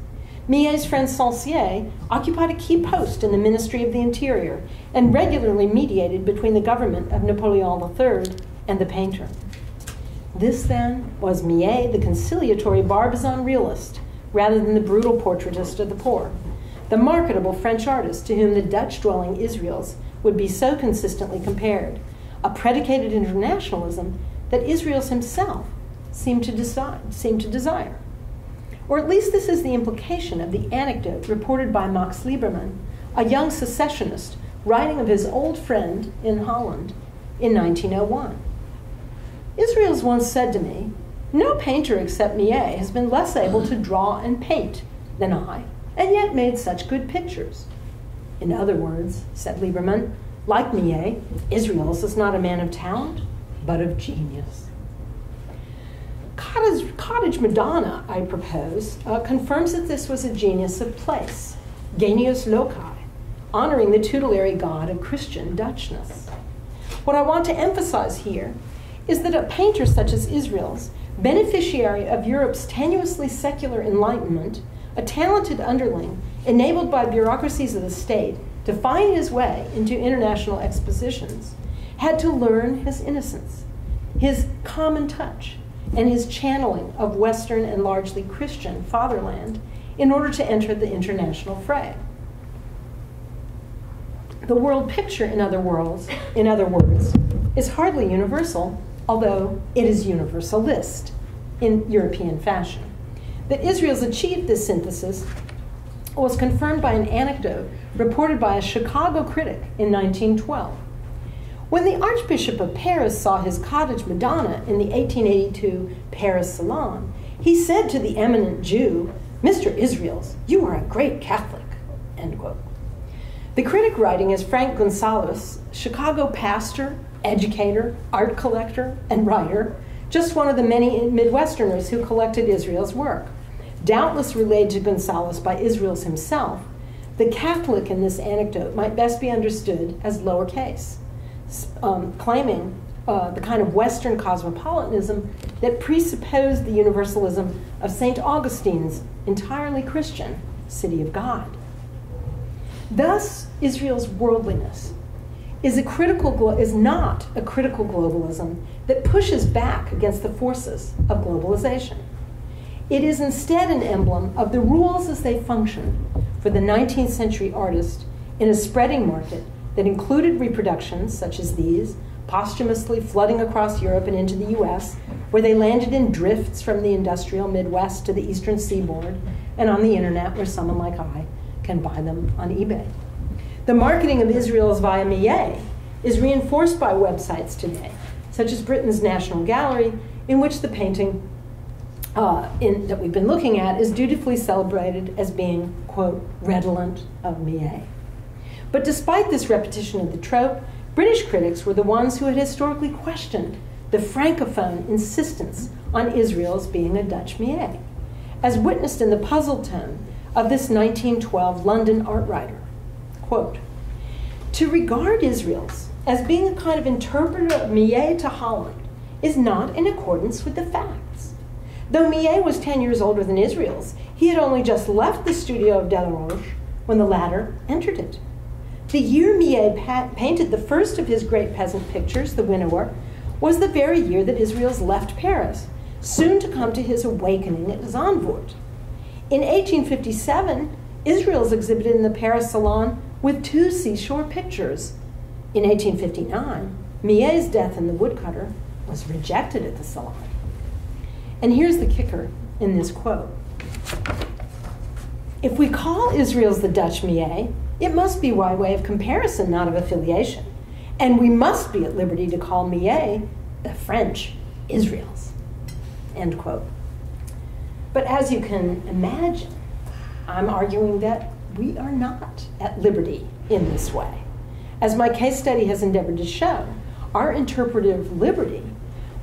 Millet's friend Sensier occupied a key post in the Ministry of the Interior and regularly mediated between the government of Napoleon III and the painter. This, then, was Millet, the conciliatory Barbizon realist, rather than the brutal portraitist of the poor, the marketable French artist to whom the Dutch dwelling Israels would be so consistently compared, a predicated internationalism that Israels himself seemed to, decide, seemed to desire. Or at least this is the implication of the anecdote reported by Max Liebermann, a young secessionist writing of his old friend in Holland in 1901. Israels once said to me, No painter except Millet has been less able to draw and paint than I, and yet made such good pictures. In other words, said Liebermann, like Millet, Israels is not a man of talent, but of genius. Cottage, Cottage Madonna, I propose, uh, confirms that this was a genius of place, genius loci, honoring the tutelary god of Christian Dutchness. What I want to emphasize here is that a painter such as Israel's, beneficiary of Europe's tenuously secular enlightenment, a talented underling, enabled by bureaucracies of the state to find his way into international expositions, had to learn his innocence, his common touch, and his channeling of Western and largely Christian fatherland in order to enter the international fray. The world picture, in other, worlds, in other words, is hardly universal, although it is universalist in European fashion. That Israel's achieved this synthesis was confirmed by an anecdote reported by a Chicago critic in 1912. When the Archbishop of Paris saw his cottage Madonna in the 1882 Paris Salon, he said to the eminent Jew, Mr. Israels, you are a great Catholic. End quote. The critic writing is Frank Gunsaulus, Chicago pastor, educator, art collector, and writer, just one of the many Midwesterners who collected Israel's work. Doubtless relayed to Gunsaulus by Israels himself, the Catholic in this anecdote might best be understood as lowercase, um, claiming uh, the kind of Western cosmopolitanism that presupposed the universalism of St. Augustine's entirely Christian city of God. Thus, Israel's worldliness is, a critical, is not a critical globalism that pushes back against the forces of globalization. It is instead an emblem of the rules as they function for the 19th century artist in a spreading market that included reproductions such as these, posthumously flooding across Europe and into the US, where they landed in drifts from the industrial Midwest to the eastern seaboard, and on the internet, where someone like I can buy them on eBay. The marketing of Israel's via Millet is reinforced by websites today, such as Britain's National Gallery, in which the painting uh, in, that we've been looking at is dutifully celebrated as being, quote, redolent of Millet. But despite this repetition of the trope, British critics were the ones who had historically questioned the francophone insistence on Israel's being a Dutch Millet, as witnessed in the puzzled tone of this 1912 London art writer. Quote, to regard Israel's as being a kind of interpreter of Millet to Holland is not in accordance with the facts. Though Millet was 10 years older than Israel's, he had only just left the studio of Delaroche when the latter entered it. The year Millet pa- painted the first of his great peasant pictures, The Winnower, was the very year that Israel's left Paris, soon to come to his awakening at Zandvoort. In 1857, Israel's exhibited in the Paris Salon with two seashore pictures. In 1859, Millet's Death in the Woodcutter was rejected at the Salon. And here's the kicker in this quote If we call Israel's the Dutch Millet, it must be by way of comparison, not of affiliation. And we must be at liberty to call Millet the French Israel's. End quote. But as you can imagine, I'm arguing that we are not at liberty in this way. As my case study has endeavored to show, our interpretive liberty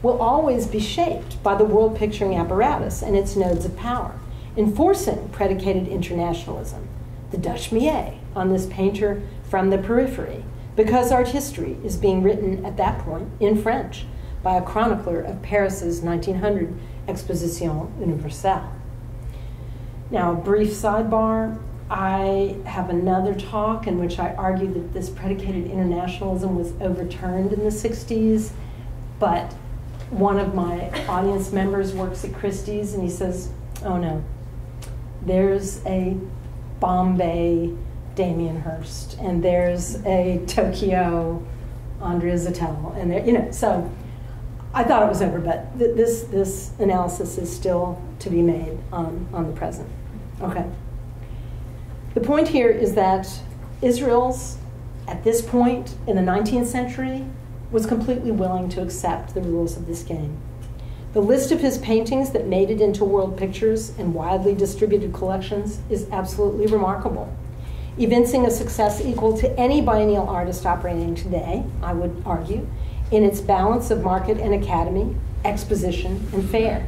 will always be shaped by the world picturing apparatus and its nodes of power, enforcing predicated internationalism, the Millet on this painter from the periphery, because art history is being written at that point in French by a chronicler of Paris's 1900 Exposition Universelle. Now, a brief sidebar. I have another talk in which I argue that this predicated internationalism was overturned in the 60s, but one of my audience members works at Christie's and he says, Oh no, there's a Bombay Damien Hirst, and there's a Tokyo Andrea Zittel, and there, you know, so I thought it was over, but th- this this analysis is still to be made on, on the present. Okay. The point here is that Israel's, at this point in the 19th century, was completely willing to accept the rules of this game. The list of his paintings that made it into world pictures and widely distributed collections is absolutely remarkable, evincing a success equal to any biennial artist operating today, I would argue, in its balance of market and academy, exposition, and fair.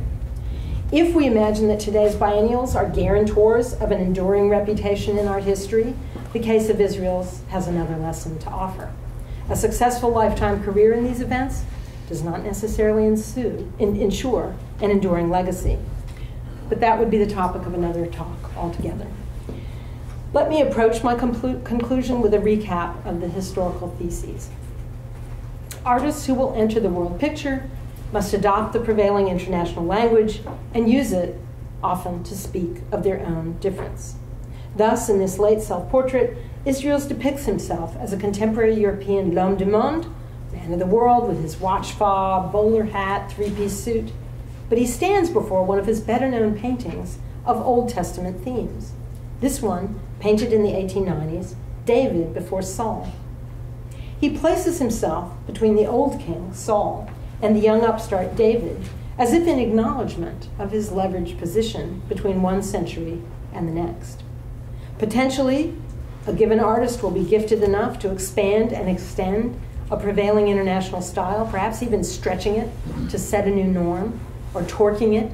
If we imagine that today's biennials are guarantors of an enduring reputation in art history, the case of Israel's has another lesson to offer. A successful lifetime career in these events does not necessarily ensue, in, ensure an enduring legacy. But that would be the topic of another talk altogether. Let me approach my conclu- conclusion with a recap of the historical theses. Artists who will enter the world picture must adopt the prevailing international language and use it often to speak of their own difference. Thus, in this late self portrait, Israels depicts himself as a contemporary European l'homme du monde, man of the world with his watch fob, bowler hat, three piece suit, but he stands before one of his better known paintings of Old Testament themes. This one, painted in the 1890s, David before Saul. He places himself between the old king, Saul, and the young upstart David, as if in acknowledgement of his leveraged position between one century and the next. Potentially, a given artist will be gifted enough to expand and extend a prevailing international style, perhaps even stretching it to set a new norm, or torquing it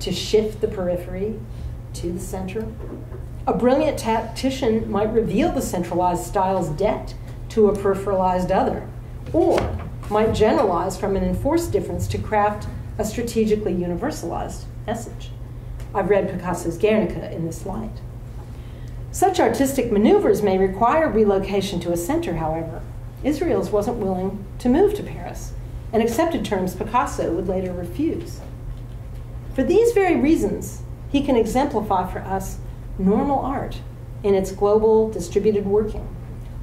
to shift the periphery to the center. A brilliant tactician might reveal the centralized style's debt to a peripheralized other, or might generalize from an enforced difference to craft a strategically universalized message. I've read Picasso's Guernica in this light. Such artistic maneuvers may require relocation to a center, however. Israels wasn't willing to move to Paris and accepted terms Picasso would later refuse. For these very reasons, he can exemplify for us normal art in its global distributed working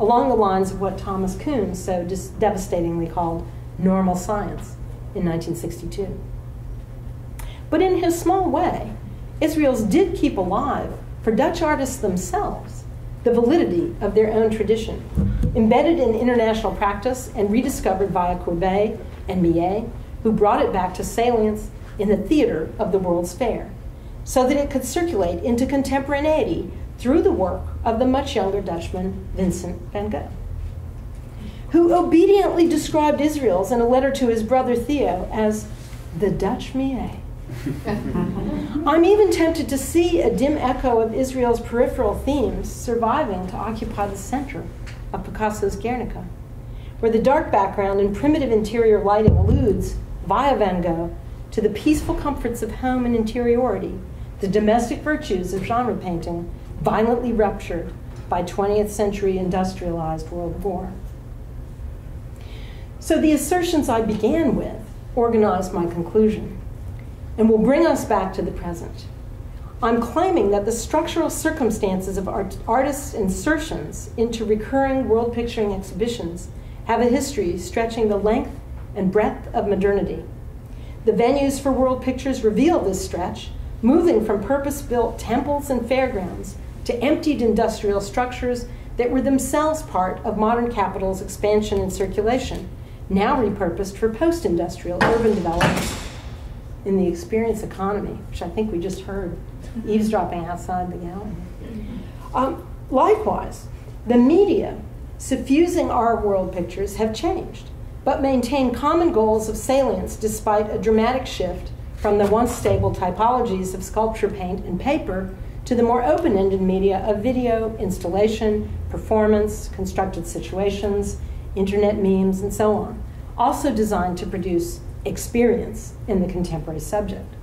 along the lines of what Thomas Kuhn so just devastatingly called normal science in 1962. But in his small way, Israel's did keep alive for Dutch artists themselves the validity of their own tradition, embedded in international practice and rediscovered via Courbet and Millet, who brought it back to salience in the theater of the World's Fair, so that it could circulate into contemporaneity through the work of the much younger Dutchman Vincent van Gogh, who obediently described Israel's in a letter to his brother Theo as the Dutch Millet. I'm even tempted to see a dim echo of Israel's peripheral themes surviving to occupy the center of Picasso's Guernica, where the dark background and primitive interior lighting alludes, via Van Gogh, to the peaceful comforts of home and interiority, the domestic virtues of genre painting, violently ruptured by 20th century industrialized world war. So the assertions I began with organize my conclusion. and will bring us back to the present. I'm claiming that the structural circumstances of art- artists' insertions into recurring world picturing exhibitions have a history stretching the length and breadth of modernity. The venues for world pictures reveal this stretch, moving from purpose built temples and fairgrounds to emptied industrial structures that were themselves part of modern capital's expansion and circulation, now repurposed for post industrial urban development in the experience economy, which I think we just heard eavesdropping outside the gallery. Um, likewise, the media suffusing our world pictures have changed, but maintain common goals of salience despite a dramatic shift from the once stable typologies of sculpture, paint, and paper to the more open ended media of video, installation, performance, constructed situations, internet memes, and so on, also designed to produce experience in the contemporary subject.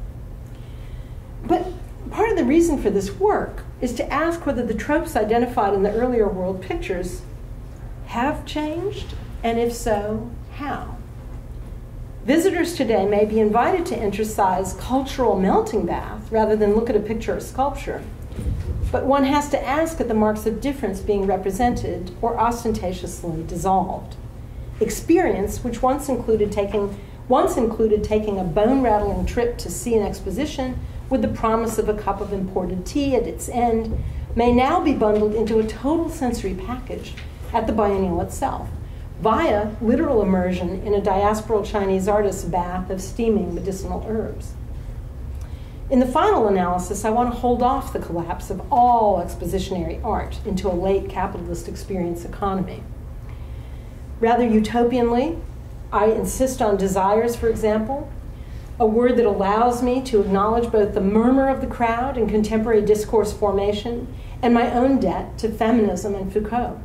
But part of the reason for this work is to ask whether the tropes identified in the earlier world pictures have changed, and if so, how? Visitors today may be invited to exercise cultural melting bath rather than look at a picture or sculpture. But one has to ask at the marks of difference being represented or ostentatiously dissolved. Experience, which once included taking once included taking a bone rattling trip to see an exposition with the promise of a cup of imported tea at its end, may now be bundled into a total sensory package at the biennial itself, via literal immersion in a diasporal Chinese artist's bath of steaming medicinal herbs. In the final analysis, I want to hold off the collapse of all expositionary art into a late capitalist experience economy. Rather utopianly, I insist on desires, for example, a word that allows me to acknowledge both the murmur of the crowd in contemporary discourse formation and my own debt to feminism and Foucault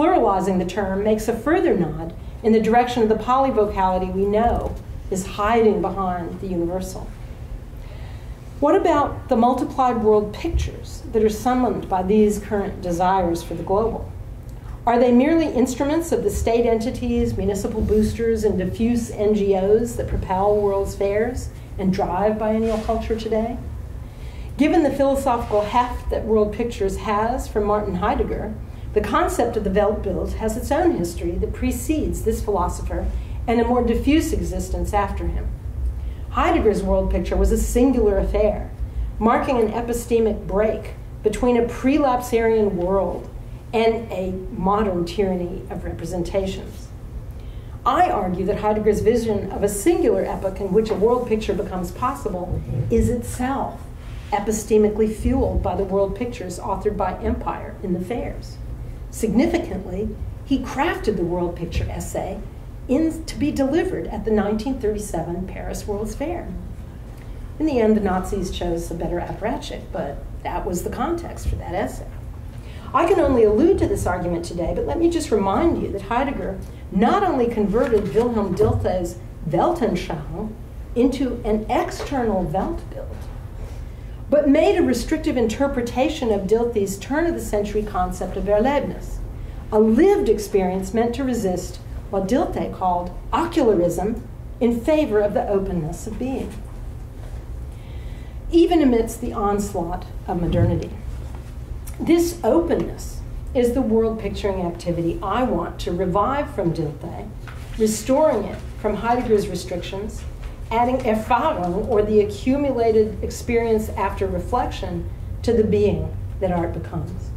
pluralizing the term makes a further nod in the direction of the polyvocality we know is hiding behind the universal. What about the multiplied world pictures that are summoned by these current desires for the global? Are they merely instruments of the state entities, municipal boosters, and diffuse NGOs that propel world's fairs and drive biennial culture today? Given the philosophical heft that World Pictures has from Martin Heidegger, the concept of the Weltbild has its own history that precedes this philosopher and a more diffuse existence after him. Heidegger's world picture was a singular affair, marking an epistemic break between a prelapsarian world and a modern tyranny of representations. I argue that Heidegger's vision of a singular epoch in which a world picture becomes possible is itself epistemically fueled by the world pictures authored by Empire in the fairs. Significantly, he crafted the world picture essay in, to be delivered at the 1937 Paris World's Fair. In the end, the Nazis chose a better apparatchik, but that was the context for that essay. I can only allude to this argument today, but let me just remind you that Heidegger not only converted Wilhelm Dilthey's Weltanschauung into an external Weltbild, but made a restrictive interpretation of Dilthey's turn of the century concept of Erlebnis, a lived experience meant to resist what Dilthey called ocularism in favor of the openness of being. Even amidst the onslaught of modernity, this openness is the world picturing activity I want to revive from Dilthey, restoring it from Heidegger's restrictions adding Erfahrung, or the accumulated experience after reflection, to the being that art becomes.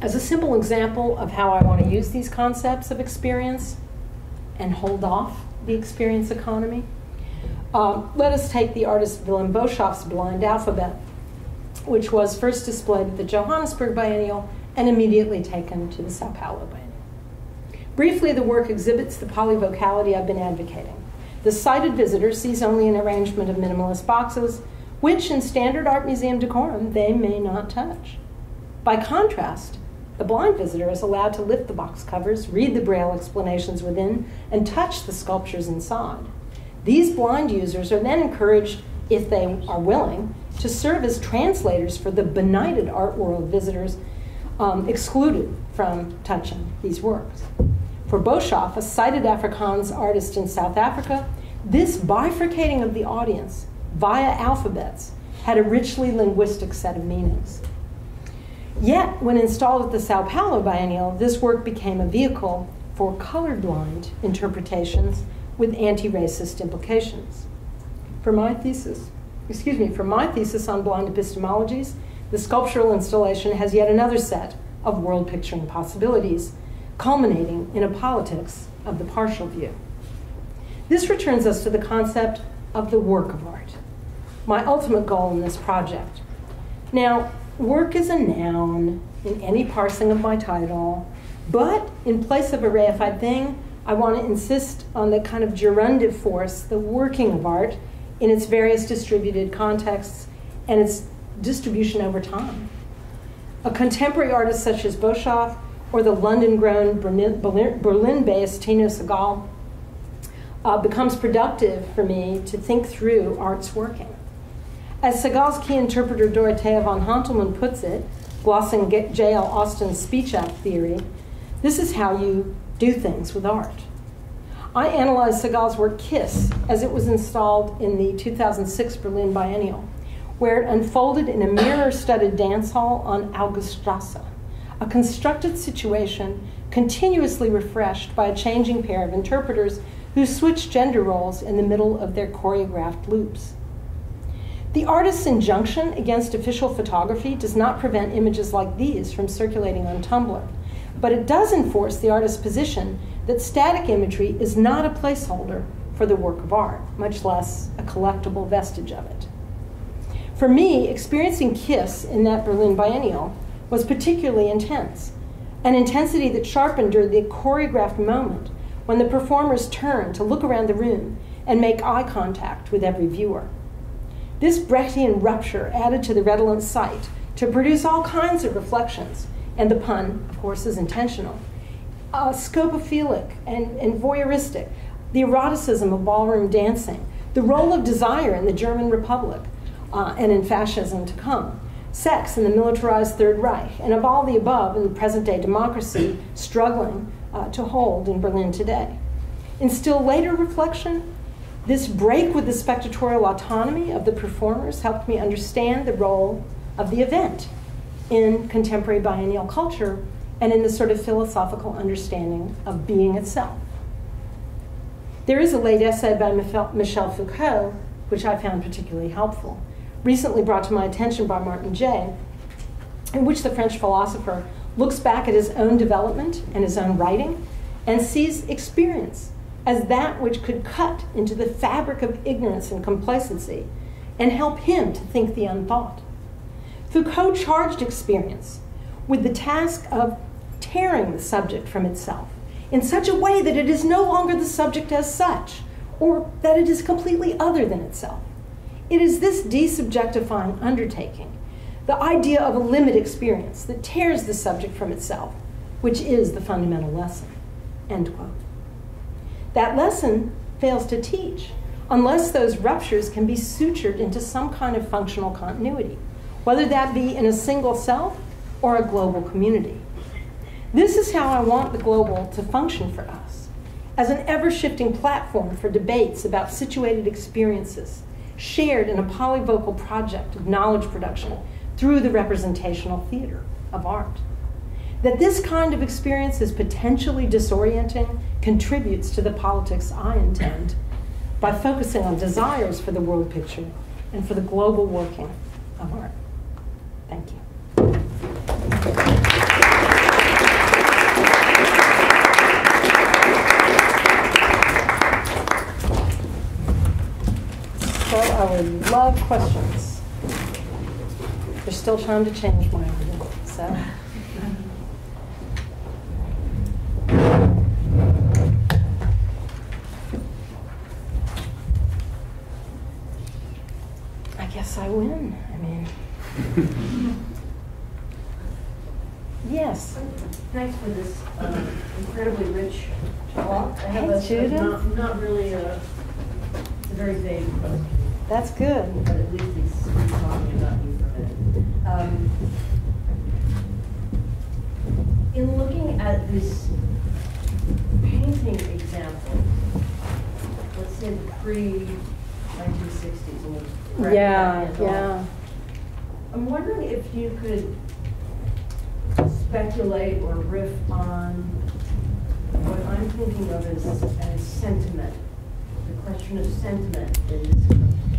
As a simple example of how I want to use these concepts of experience and hold off the experience economy, um, let us take the artist Willem Boshoff's Blind Alphabet, which was first displayed at the Johannesburg Biennial and immediately taken to the Sao Paulo Biennial. Briefly, the work exhibits the polyvocality I've been advocating. The sighted visitor sees only an arrangement of minimalist boxes, which, in standard art museum decorum, they may not touch. By contrast, the blind visitor is allowed to lift the box covers, read the braille explanations within, and touch the sculptures inside. These blind users are then encouraged, if they are willing, to serve as translators for the benighted art world visitors um, excluded from touching these works. For Boshoff, a sighted Afrikaans artist in South Africa, this bifurcating of the audience via alphabets had a richly linguistic set of meanings. Yet, when installed at the Sao Paulo Biennial, this work became a vehicle for colorblind interpretations with anti-racist implications. For my thesis, excuse me, for my thesis on blind epistemologies, the sculptural installation has yet another set of world picturing possibilities, culminating in a politics of the partial view. This returns us to the concept of the work of art, my ultimate goal in this project. Now, work is a noun in any parsing of my title, but in place of a reified thing, I want to insist on the kind of gerundive force, the working of art, in its various distributed contexts and its distribution over time. A contemporary artist such as Boshoff or the London grown Berlin based Tino Sehgal, uh, becomes productive for me to think through art's working. As Sehgal's key interpreter Dorothea von Hantelmann puts it, glossing J.L. Austin's speech act theory, this is how you do things with art. I analyzed Sehgal's work Kiss as it was installed in the 2006 Berlin Biennial, where it unfolded in a mirror studded dance hall on Auguststrasse, a constructed situation continuously refreshed by a changing pair of interpreters who switch gender roles in the middle of their choreographed loops. The artist's injunction against official photography does not prevent images like these from circulating on Tumblr, but it does enforce the artist's position that static imagery is not a placeholder for the work of art, much less a collectible vestige of it. For me, experiencing Kiss in that Berlin Biennial was particularly intense, an intensity that sharpened during the choreographed moment when the performers turned to look around the room and make eye contact with every viewer. This Brechtian rupture added to the redolent sight to produce all kinds of reflections, and the pun, of course, is intentional uh, scopophilic and, and voyeuristic, the eroticism of ballroom dancing, the role of desire in the German Republic uh, and in fascism to come, sex in the militarized Third Reich, and of all the above in the present day democracy struggling uh, to hold in Berlin today. In still later reflection, this break with the spectatorial autonomy of the performers helped me understand the role of the event in contemporary biennial culture and in the sort of philosophical understanding of being itself. There is a late essay by Michel Foucault, which I found particularly helpful, recently brought to my attention by Martin Jay, in which the French philosopher looks back at his own development and his own writing and sees experience as that which could cut into the fabric of ignorance and complacency and help him to think the unthought. Foucault charged experience with the task of tearing the subject from itself in such a way that it is no longer the subject as such, or that it is completely other than itself. It is this desubjectifying undertaking, the idea of a limit experience that tears the subject from itself, which is the fundamental lesson. End quote. That lesson fails to teach unless those ruptures can be sutured into some kind of functional continuity, whether that be in a single self or a global community. This is how I want the global to function for us as an ever shifting platform for debates about situated experiences shared in a polyvocal project of knowledge production through the representational theater of art. That this kind of experience is potentially disorienting contributes to the politics I intend by focusing on desires for the world picture and for the global working of art. Thank you. So I would love questions. There's still time to change my argument, so. I guess I win. I mean. yes. Thanks for this uh, incredibly rich talk. I have Hey, a, Judith. not, not really a, it's a very vague question, That's good. but at least it's talking about you for a minute. Um, in looking at this painting example, let's say the pre-1960s, and we'll bracket Yeah, yeah. I'm wondering if you could speculate or riff on what I'm thinking of as, as sentiment, the question of sentiment in this of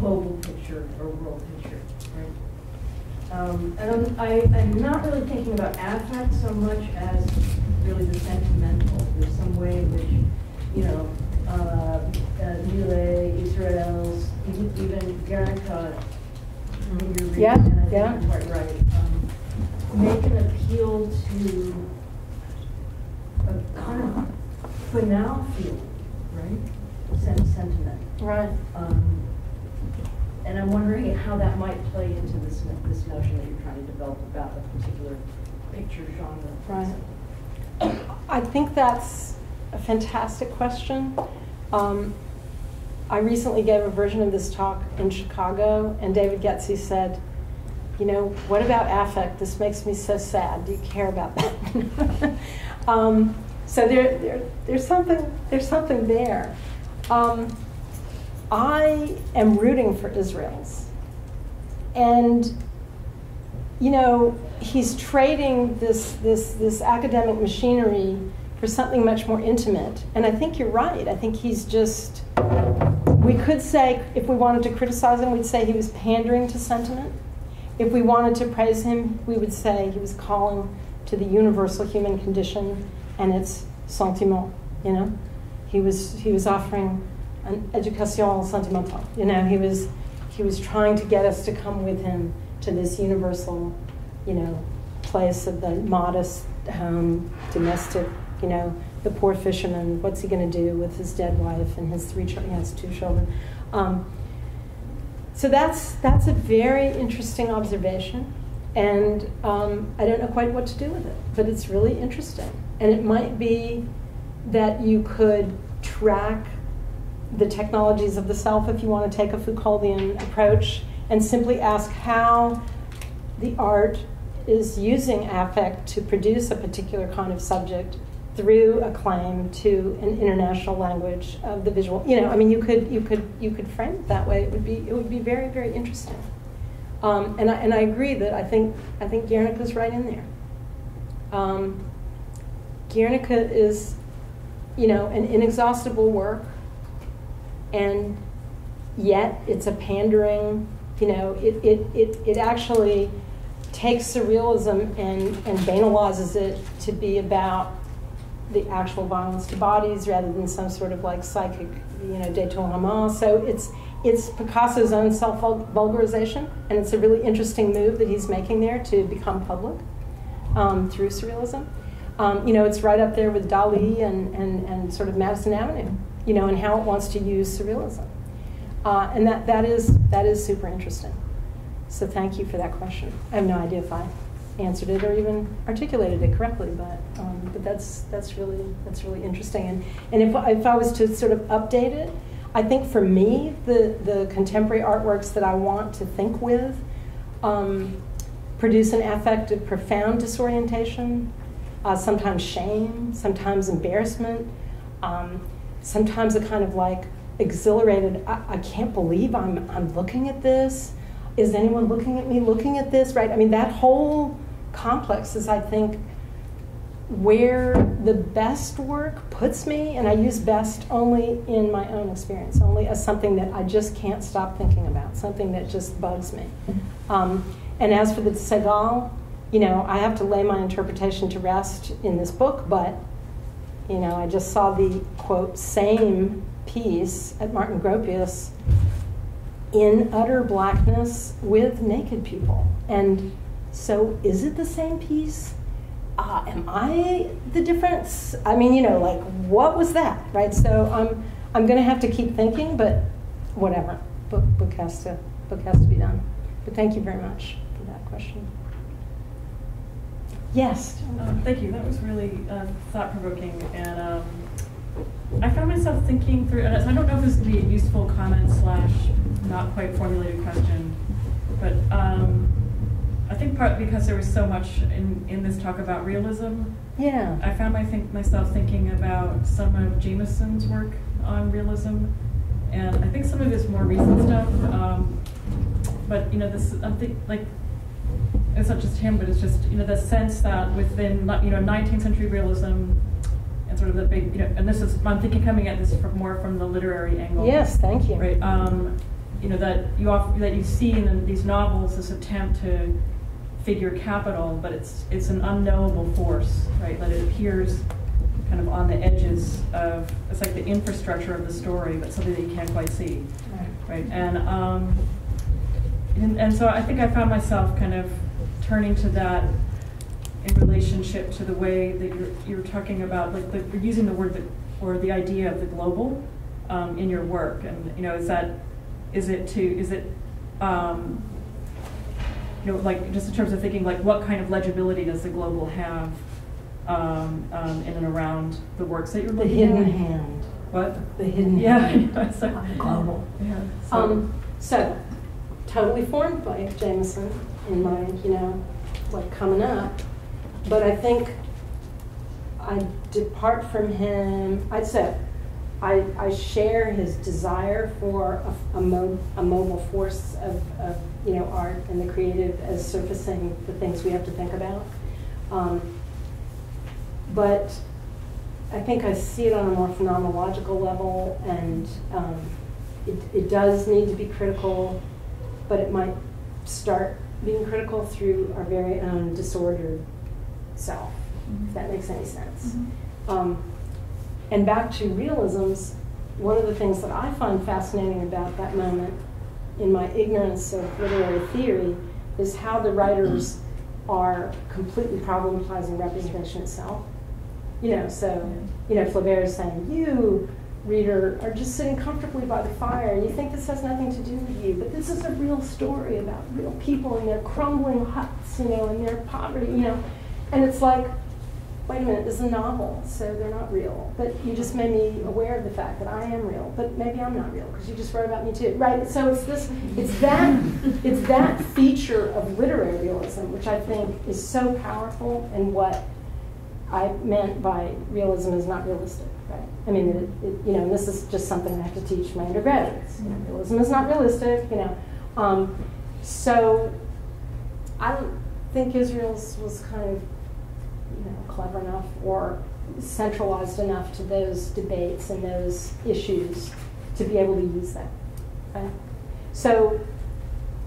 global picture or world picture, right? Um, and I'm, I, I'm not really thinking about affect so much as really the sentimental. There's some way in which, you know, uh, uh, Millet, Israëls, even, even Guernica, you're reading, Yeah, and I think yeah. quite right. um, Make an appeal to a kind of banal feeling, right? Sen- Sentiment. Right. Um, And I'm wondering how that might play into this, this notion that you're trying to develop about a particular picture genre. Right. I think that's a fantastic question. Um, I recently gave a version of this talk in Chicago, and David Getsy said, you know, what about affect? This makes me so sad. Do you care about that? um, so there, there, there's something, there's something there. Um, I am rooting for Israëls, and you know, he's trading this, this, this academic machinery for something much more intimate. And I think you're right. I think he's just, we could say, if we wanted to criticize him, we'd say he was pandering to sentiment. If we wanted to praise him, we would say he was calling to the universal human condition and its sentiment, you know? He was, he was offering an education sentimentale, you know? He was, he was trying to get us to come with him to this universal, you know, place of the modest home, domestic, you know, the poor fisherman. What's he going to do with his dead wife and his three children? He has two children. Um, so that's that's a very interesting observation, and um, I don't know quite what to do with it, but it's really interesting. And it might be that you could track the technologies of the self if you want to take a Foucauldian approach and simply ask how the art is using affect to produce a particular kind of subject through a claim to an international language of the visual. You know, I mean, you could you could you could frame it that way. It would be it would be very very interesting. Um, and I and I agree that I think I think Guernica's right in there. Um, Guernica is, you know, an inexhaustible work, and yet it's a pandering. You know, it it it, it actually takes surrealism and, and banalizes it to be about the actual violence to bodies rather than some sort of like psychic, you know, détournement. So it's it's Picasso's own self vulgarization, and it's a really interesting move that he's making there to become public um, through surrealism. Um, you know, it's right up there with Dali and, and, and sort of Madison Avenue, you know, and how it wants to use surrealism. Uh, and that, that, is, that is super interesting. So thank you for that question. I have no idea if I answered it or even articulated it correctly, but, um, but that's, that's, really, that's really interesting. And, and if, if I was to sort of update it, I think for me, the, the contemporary artworks that I want to think with um, produce an affect of profound disorientation, uh, sometimes shame, sometimes embarrassment, um, sometimes a kind of like exhilarated, I, I can't believe I'm, I'm looking at this. Is anyone looking at me looking at this, right? I mean, that whole complex is, I think, where the best work puts me, and I use best only in my own experience, only as something that I just can't stop thinking about, something that just bugs me. Um, and as for the Sehgal, you know, I have to lay my interpretation to rest in this book, but, you know, I just saw the quote, same piece at Martin Gropius in utter blackness with naked people. And so, is it the same piece? Uh, am I the difference? I mean, you know, like, what was that, right? So, I'm, I'm going to have to keep thinking, but whatever. Book, book, has to, book has to be done. But thank you very much for that question. Yes? Um, thank you. That was really uh, thought provoking. And um, I found myself thinking through, and I don't know if this would be a useful comment slash not quite formulated question, but um, I think part because there was so much in, in this talk about realism, Yeah. I found my think, myself thinking about some of Jameson's work on realism, and I think some of his more recent stuff. Um, but you know, this I think like it's not just him, but it's just you know the sense that within you know 19th century realism and sort of the big you know, and this is I'm thinking coming at this from more from the literary angle. Yes, thank you. Right. Um, you know that you off, that you see in these novels this attempt to figure capital, but it's it's an unknowable force, right? That it appears kind of on the edges of it's like the infrastructure of the story, but something that you can't quite see, right? And um, and, and so I think I found myself kind of turning to that in relationship to the way that you're, you're talking about, like, the, you're using the word, the, or the idea of the global um, in your work. And, you know, is that, is it to, is it, um, you know, like, just in terms of thinking, like, what kind of legibility does the global have um, um, in and around the works that you're The looking hidden at? hand. What? The hidden Yeah, hand. Know, so- global. Yeah. So, Um, so, totally formed by Jameson in my, you know, like coming up. But I think I depart from him, I'd say, I, I share his desire for a, a, mo- a mobile force of, of, you know, art and the creative as surfacing the things we have to think about. Um, but I think I see it on a more phenomenological level, and um, it, it does need to be critical, but it might start being critical through our very own disordered self, if that makes any sense. Mhm. Um, and back to realisms, one of the things that I find fascinating about that moment in my ignorance of literary theory is how the writers are completely problematizing representation itself. You know, so, you know, Flaubert is saying, you, reader, are just sitting comfortably by the fire, and you think this has nothing to do with you, but this is a real story about real people and their crumbling huts, you know, and their poverty, you know. And it's like, wait a minute, this is a novel, so they're not real. But you just made me aware of the fact that I am real, but maybe I'm not real because you just wrote about me too, right? So it's this, it's that, it's that feature of literary realism which I think is so powerful and what I meant by realism is not realistic, right? I mean, it, it, you know, and this is just something I have to teach my undergraduates. You know, realism is not realistic, you know. Um, so I don't think Israëls was kind of, you know, clever enough or centralized enough to those debates and those issues to be able to use that. So,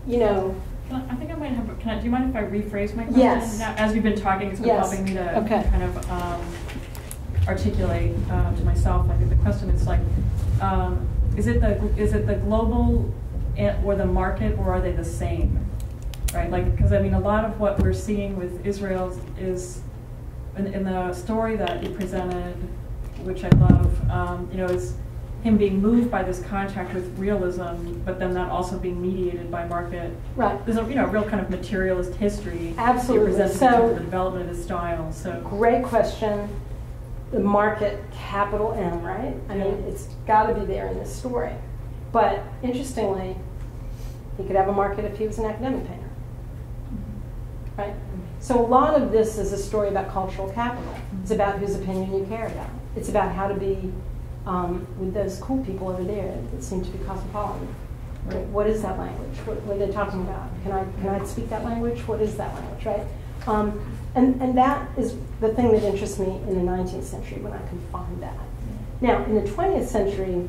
you know, I, I think I might have, can I, do you mind if I rephrase my question? Yes. Now, As we've been talking, it's been Yes. helping me to Okay. kind of um, articulate uh, to myself. I think the question is like, um, is it the, is it the global or the market, or are they the same? Right, like, because I mean, a lot of what we're seeing with Israel is, in, in the story that you presented, which I love, um, you know, is him being moved by this contact with realism, but then that also being mediated by market right. there's a you know real kind of materialist history Absolutely. presents in terms So- the development of his style. So Great question. The market, capital M, right? I mean, it's got to be there in this story. But interestingly, he could have a market if he was an academic painter, right? So a lot of this is a story about cultural capital. It's about whose opinion you care about. It's about how to be um, with those cool people over there that seem to be cosmopolitan. Right? What is that language? What, what are they talking about? Can I can I speak that language? What is that language? Right? Um, and and that is the thing that interests me in the 19th century when I can find that. Now in the 20th century,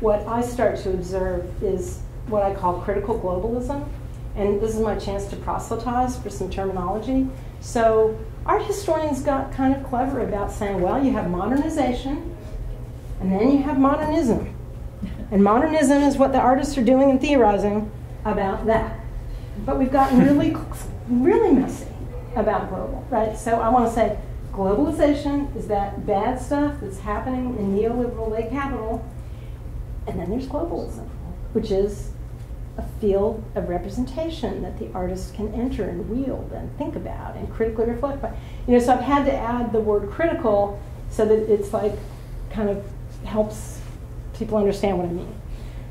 what I start to observe is what I call critical globalism, and this is my chance to proselytize for some terminology. So art historians got kind of clever about saying, well, you have modernization, and then you have modernism. And modernism is what the artists are doing and theorizing about that. But we've gotten really, really messy about global, right? So I want to say globalization is that bad stuff that's happening in neoliberal late capital. And then there's globalism, which is a field of representation that the artist can enter and wield and think about and critically reflect by. You know, so I've had to add the word critical so that it's like kind of helps people understand what I mean.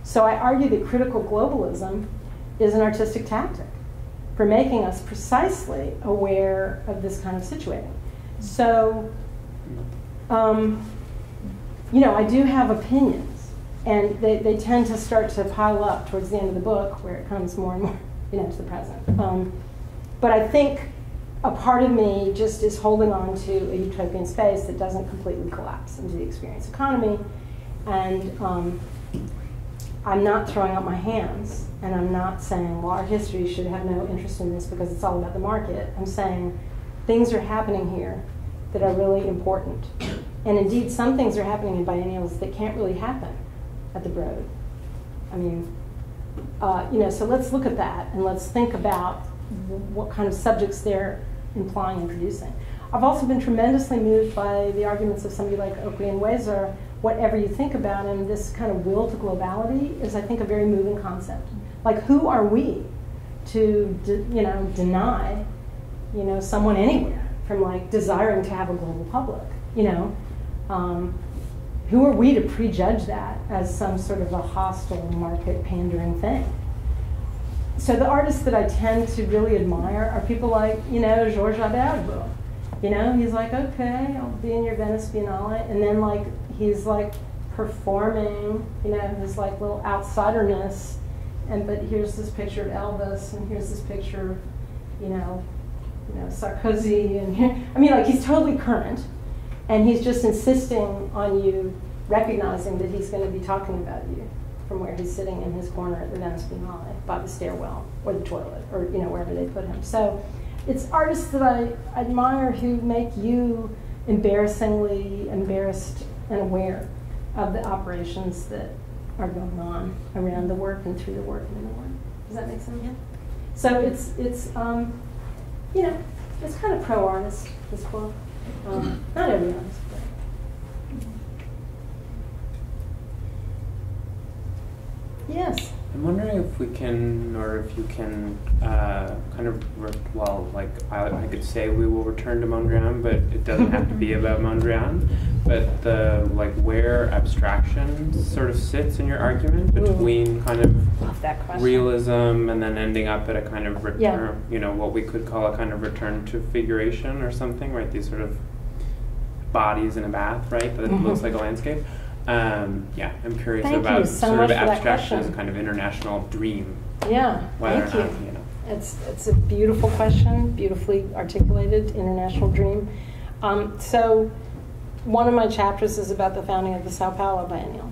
So I argue that critical globalism is an artistic tactic. For making us precisely aware of this kind of situating. So, um, you know, I do have opinions, and they, they tend to start to pile up towards the end of the book where it comes more and more, you know, to the present. Um, but I think a part of me just is holding on to a utopian space that doesn't completely collapse into the experience economy. And um, I'm not throwing up my hands and I'm not saying, well, our history should have no interest in this because it's all about the market. I'm saying things are happening here that are really important. And indeed, some things are happening in biennials that can't really happen at the Broad. I mean, uh, you know, so let's look at that and let's think about what kind of subjects they're implying and producing. I've also been tremendously moved by the arguments of somebody like Okwui Enwezor. Whatever you think about him, this kind of will to globality is, I think, a very moving concept. Like, who are we to, you know, deny, you know, someone anywhere from like desiring to have a global public? You know, um, who are we to prejudge that as some sort of a hostile market pandering thing? so the artists that I tend to really admire are people like, you know, Georges Adéagbo. You know, he's like, okay, I'll be in your Venice Biennale. And then, like, he's like performing, you know, his like little outsiderness. And but here's this picture of Elvis, and here's this picture of, you know, you know, Sarkozy. And I mean, like, he's totally current. And he's just insisting on you recognizing that he's going to be talking about you from where he's sitting in his corner at the Venice Biennale by the stairwell or the toilet or you know wherever they put him. So it's artists that I admire who make you embarrassingly embarrassed and aware of the operations that are going on around the work and through the work and in the work. Does that make sense? Yeah. So it's it's um, you know it's kind of pro artist this book. Um, not every artist. Yes. I'm wondering if we can, or if you can, uh, kind of, re- well, like I, I could say we will return to Mondrian, but it doesn't have to be about Mondrian. But the like where abstraction sort of sits in your argument between kind of realism and then ending up at a kind of return, Yeah. you know, what we could call a kind of return to figuration or something, right? These sort of bodies in a bath, right? That Mhm. looks like a landscape. Um, yeah, I'm curious Thank about so sort of abstraction as a kind of international dream. Yeah, Whether thank or not, you. you know. It's, it's a beautiful question, beautifully articulated, international dream. Um, so, one of my chapters is about the founding of the Sao Paulo Biennial.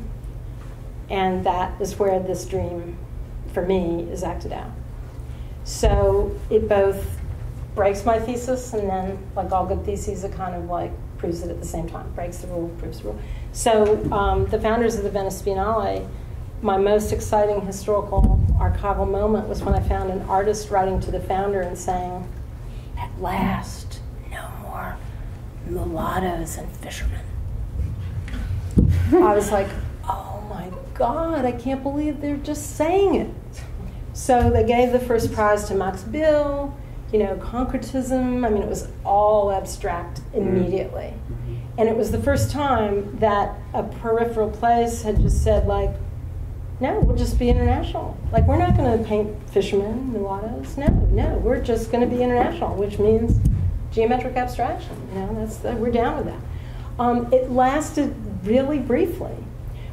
And that is where this dream, for me, is acted out. So, it both breaks my thesis and then, like all good theses, it kind of like proves it at the same time. Breaks the rule, proves the rule. So, um, the founders of the Venice Biennale my most exciting historical archival moment was when I found an artist writing to the founder and saying, At last, no more mulattoes and fishermen. I was like, Oh my God, I can't believe they're just saying it. So they gave the first prize to Max Bill, you know, concretism. I mean, it was all abstract immediately. And it was the first time that a peripheral place had just said, like, no, we'll just be international. Like, we're not going to paint fishermen, mulattoes. No, no, we're just going to be international, which means geometric abstraction. You know, that's the, we're down with that. Um, it lasted really briefly,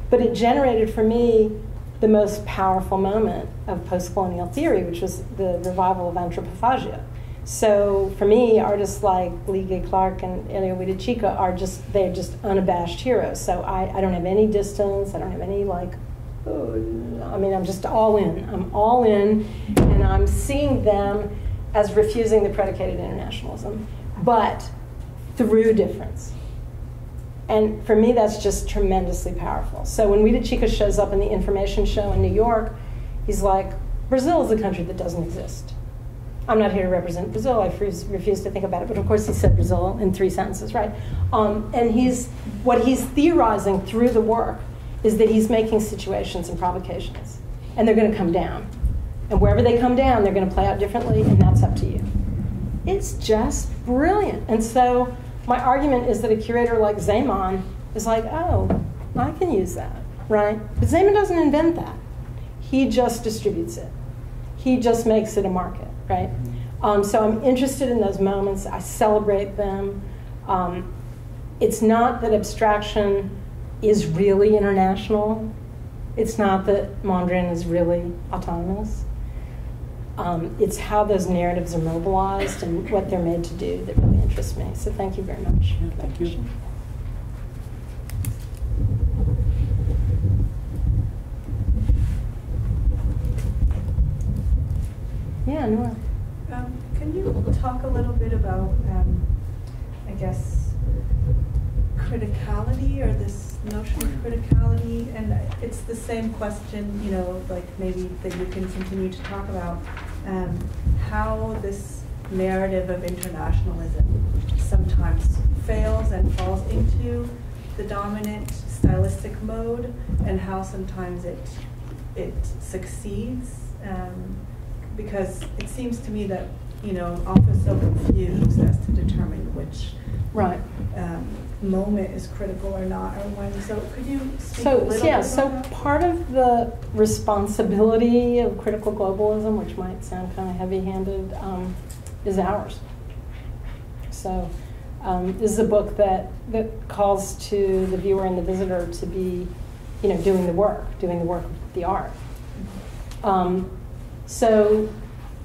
but it generated for me the most powerful moment of post-colonial theory, which was the revival of anthropophagia. So for me, artists like Lygia Clark and Hélio Oiticica are just they're just unabashed heroes. So I, I don't have any distance. I don't have any like oh, I mean, I'm just all in. I'm all in, and I'm seeing them as refusing the predicated internationalism, but through difference. And for me, that's just tremendously powerful. So when Oiticica shows up in the information show in New York, he's like, Brazil is a country that doesn't exist. I'm not here to represent Brazil. I refuse, refuse to think about it. But of course, he said Brazil in three sentences, right? Um, and he's what he's theorizing through the work is that he's making situations and provocations, and they're going to come down. And wherever they come down, they're going to play out differently, and that's up to you. It's just brilliant. And so my argument is that a curator like Szeemann is like, oh, I can use that, right? But Szeemann doesn't invent that. He just distributes it. He just makes it a market. right? Um, so I'm interested in those moments. I celebrate them. Um, it's not that abstraction is really international. It's not that Mondrian is really autonomous. Um, it's how those narratives are mobilized and what they're made to do that really interests me. So thank you very much. Yeah, thank you. Yeah, Nora. Um, Can you talk a little bit about, um, I guess, criticality or this notion of criticality? And it's the same question, you know, like maybe that you can continue to talk about, um, how this narrative of internationalism sometimes fails and falls into the dominant stylistic mode and how sometimes it, it succeeds. Um, because it seems to me that, you know, often so confused as to determine which Right. um, moment is critical or not, or when. So could you So, yeah, so that? part of the responsibility of critical globalism, which might sound kind of heavy-handed, um, is ours. So, um, this is a book that, that calls to the viewer and the visitor to be, you know, doing the work, doing the work of the art. Um, so,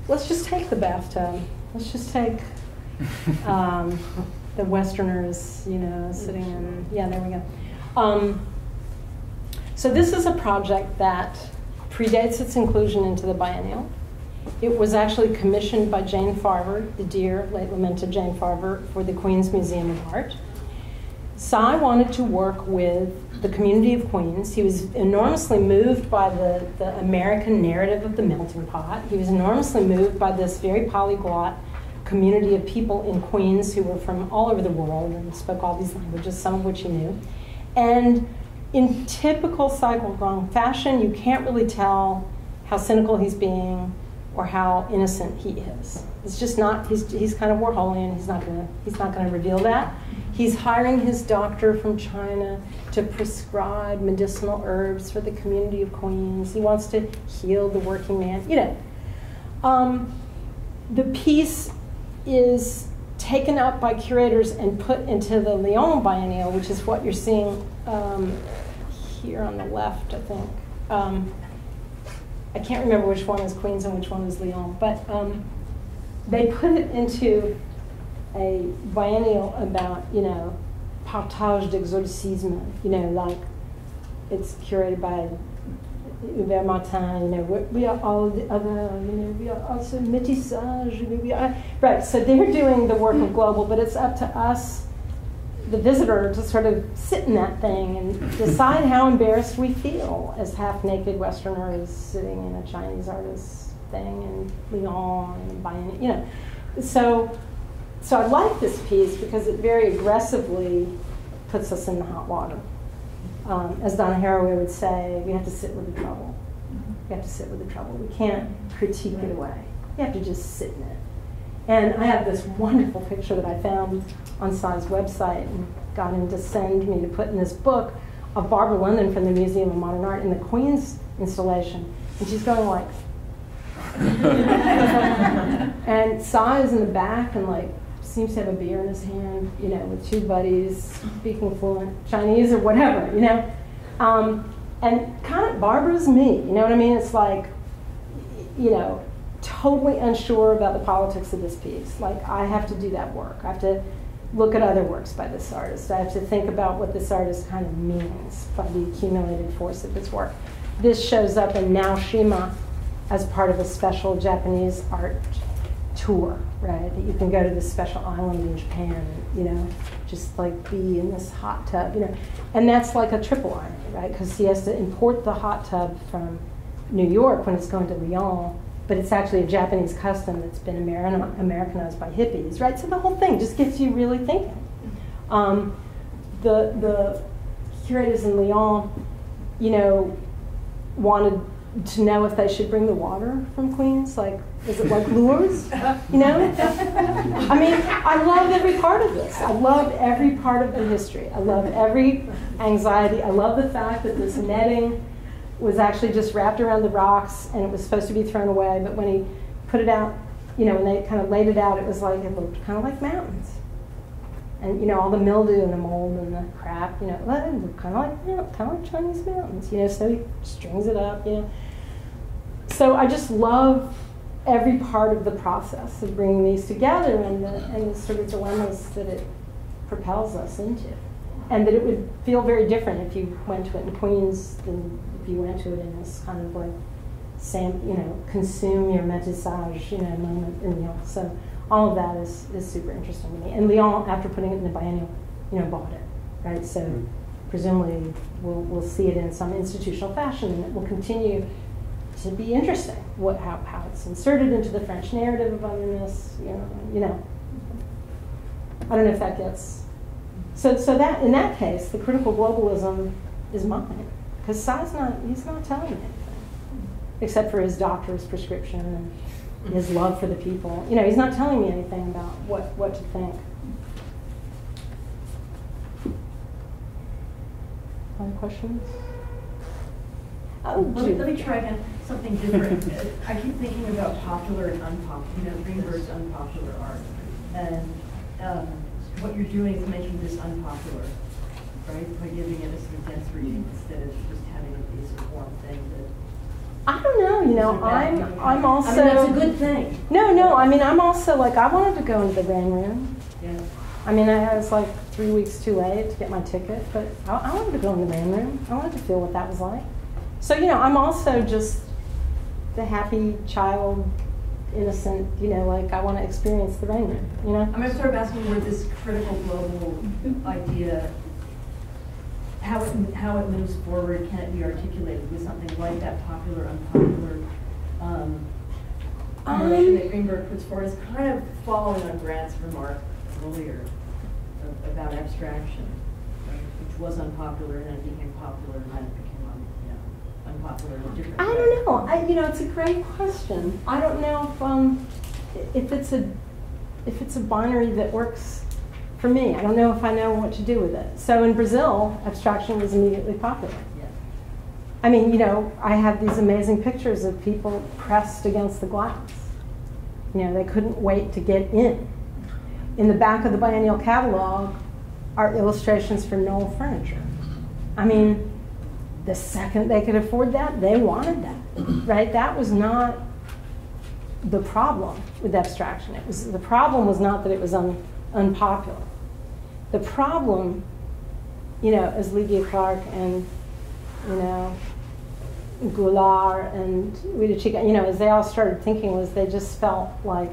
let's just take the bathtub. Let's just take um, the Westerners, you know, sitting in, yeah, there we go. Um, so this is a project that predates its inclusion into the biennial. It was actually commissioned by Jane Farver, the dear, late lamented Jane Farver, for the Queens Museum of Art. Cai wanted to work with the community of Queens. He was enormously moved by the, the American narrative of the melting pot. He was enormously moved by this very polyglot community of people in Queens who were from all over the world and spoke all these languages, some of which he knew. And in typical Cai Guo-Qiang fashion, you can't really tell how cynical he's being or how innocent he is. It's just not. He's, he's kind of Warholian. He's not gonna. He's not gonna reveal that. He's hiring his doctor from China to prescribe medicinal herbs for the community of Queens. He wants to heal the working man. You know. Um, the piece is taken up by curators and put into the Lyon Biennial, which is what you're seeing um, here on the left, I think. Um, I can't remember which one is Queens and which one is Lyon, but um, they put it into a biennial about, you know, partage d'exotismes, you know, like it's curated by Hubert Martin, you know, we, we are all the other, you know, we are also métissage, you know, we are, right, so they're doing the work of global, but it's up to us, the visitor, to sort of sit in that thing and decide how embarrassed we feel as half-naked Westerners sitting in a Chinese artist thing in Lyon and buying, you know. So, so I like this piece because it very aggressively puts us in the hot water um, as Donna Haraway would say, we have to sit with the trouble. We have to sit with the trouble. We can't critique it away. You have to just sit in it. And I have this wonderful picture that I found on Cai's website and got him to send me to put in this book of Barbara London from the Museum of Modern Art in the Queen's installation. And she's going like, and Cy is in the back and like seems to have a beer in his hand, you know, with two buddies speaking fluent Chinese or whatever, you know. Um, and kind of Barbara's me, you know what I mean? It's like, you know, totally unsure about the politics of this piece. Like, I have to do that work. I have to look at other works by this artist. I have to think about what this artist kind of means by the accumulated force of his work. This shows up in Naoshima as part of a special Japanese art tour, right? That you can go to this special island in Japan, you know, just like be in this hot tub, you know. And that's like a triple irony, right? Because he has to import the hot tub from New York when it's going to Lyon, but it's actually a Japanese custom that's been Americanized by hippies, right? So the whole thing just gets you really thinking. Um, the, the curators in Lyon, you know, wanted to know if they should bring the water from Queens. Like, is it like Lourdes? You know? I mean, I love every part of this. I love every part of the history. I love every anxiety. I love the fact that this netting was actually just wrapped around the rocks and it was supposed to be thrown away. But when he put it out you know, when they kind of laid it out, it was like, it looked kind of like mountains. And, you know, all the mildew and the mold and the crap, you know, it looked kind of like, you know, kind of like Chinese mountains, you know, so he strings it up, you know. So I just love every part of the process of bringing these together and the, and the sort of dilemmas that it propels us into. And that it would feel very different if you went to it in Queens than if you went to it in this kind of like, sam, you know, consume your métissage, you know, moment in Lyon. So all of that is, is super interesting to me. And Lyon, after putting it in the biennial, you know, bought it, right? So Mm. presumably we'll, we'll see it in some institutional fashion and it will continue to be interesting, what, how, how it's inserted into the French narrative of otherness, you know, you know. I don't know if that gets, so, so that, in that case, the critical globalism is mine, because Cai's not, he's not telling me anything, except for his doctor's prescription and his love for the people. You know, he's not telling me anything about what, what to think. Other questions? Oh, Let me, let me try again, something different. I keep thinking about popular and unpopular, you know, Greenberg's unpopular art. And um, what you're doing is making this unpopular, right? By giving it a sort of dense reading instead of just having it be sort of one thing that. I don't know, you know, Is it bad? I'm, I'm also. I mean, that's a good thing. No, no, I mean, I'm also like, I wanted to go into the brain room. Yeah. I mean, I was like three weeks too late to get my ticket, but I, I wanted to go in the brain room. I wanted to feel what that was like. So, you know, I'm also just the happy child, innocent, you know, like I want to experience the room, you know? I'm sort of asking where this critical global idea, how it, how it moves forward, can it be articulated with something like that popular, unpopular, um, notion that Greenberg puts forward is kind of following on Grant's remark earlier of- about abstraction, which was unpopular and then became popular and then it became, un- you know, unpopular in a different I way. don't know. I, you know, it's a great question. I don't know if, um, if it's a, if it's a binary that works for me. I don't know if I know what to do with it. So in Brazil, abstraction was immediately popular. Yeah. I mean, you know, I have these amazing pictures of people pressed against the glass. You know, they couldn't wait to get in. In the back of the biennial catalog are illustrations for Knoll furniture. I mean, the second they could afford that, they wanted that, right? That was not the problem with abstraction. It was the problem was not that it was un, unpopular. The problem, you know, as Lygia Clark and you know Gullar and Oiticica, you know, as they all started thinking, was they just felt like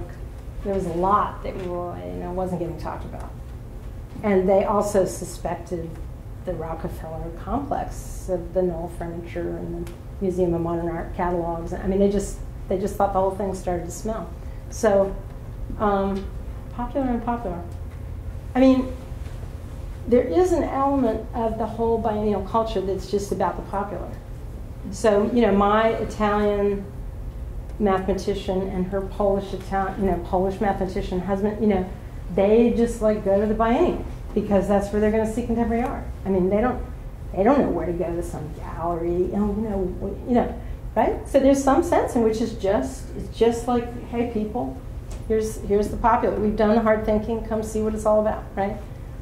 there was a lot that we were, you know, wasn't getting talked about, and they also suspected the Rockefeller complex of the Knoll furniture and the Museum of Modern Art catalogs. I mean, they just they just thought the whole thing started to smell. So, um, popular and popular. I mean, there is an element of the whole biennial culture that's just about the popular. So, you know, my Italian mathematician and her Polish Italian, you know, Polish mathematician husband, you know, they just like go to the biennial because that's where they're going to see contemporary art. I mean, they don't they don't know where to go to some gallery, you know, you know, you know, right? So there's some sense in which it's just it's just like, hey, people, here's here's the popular. We've done the hard thinking. Come see what it's all about, right?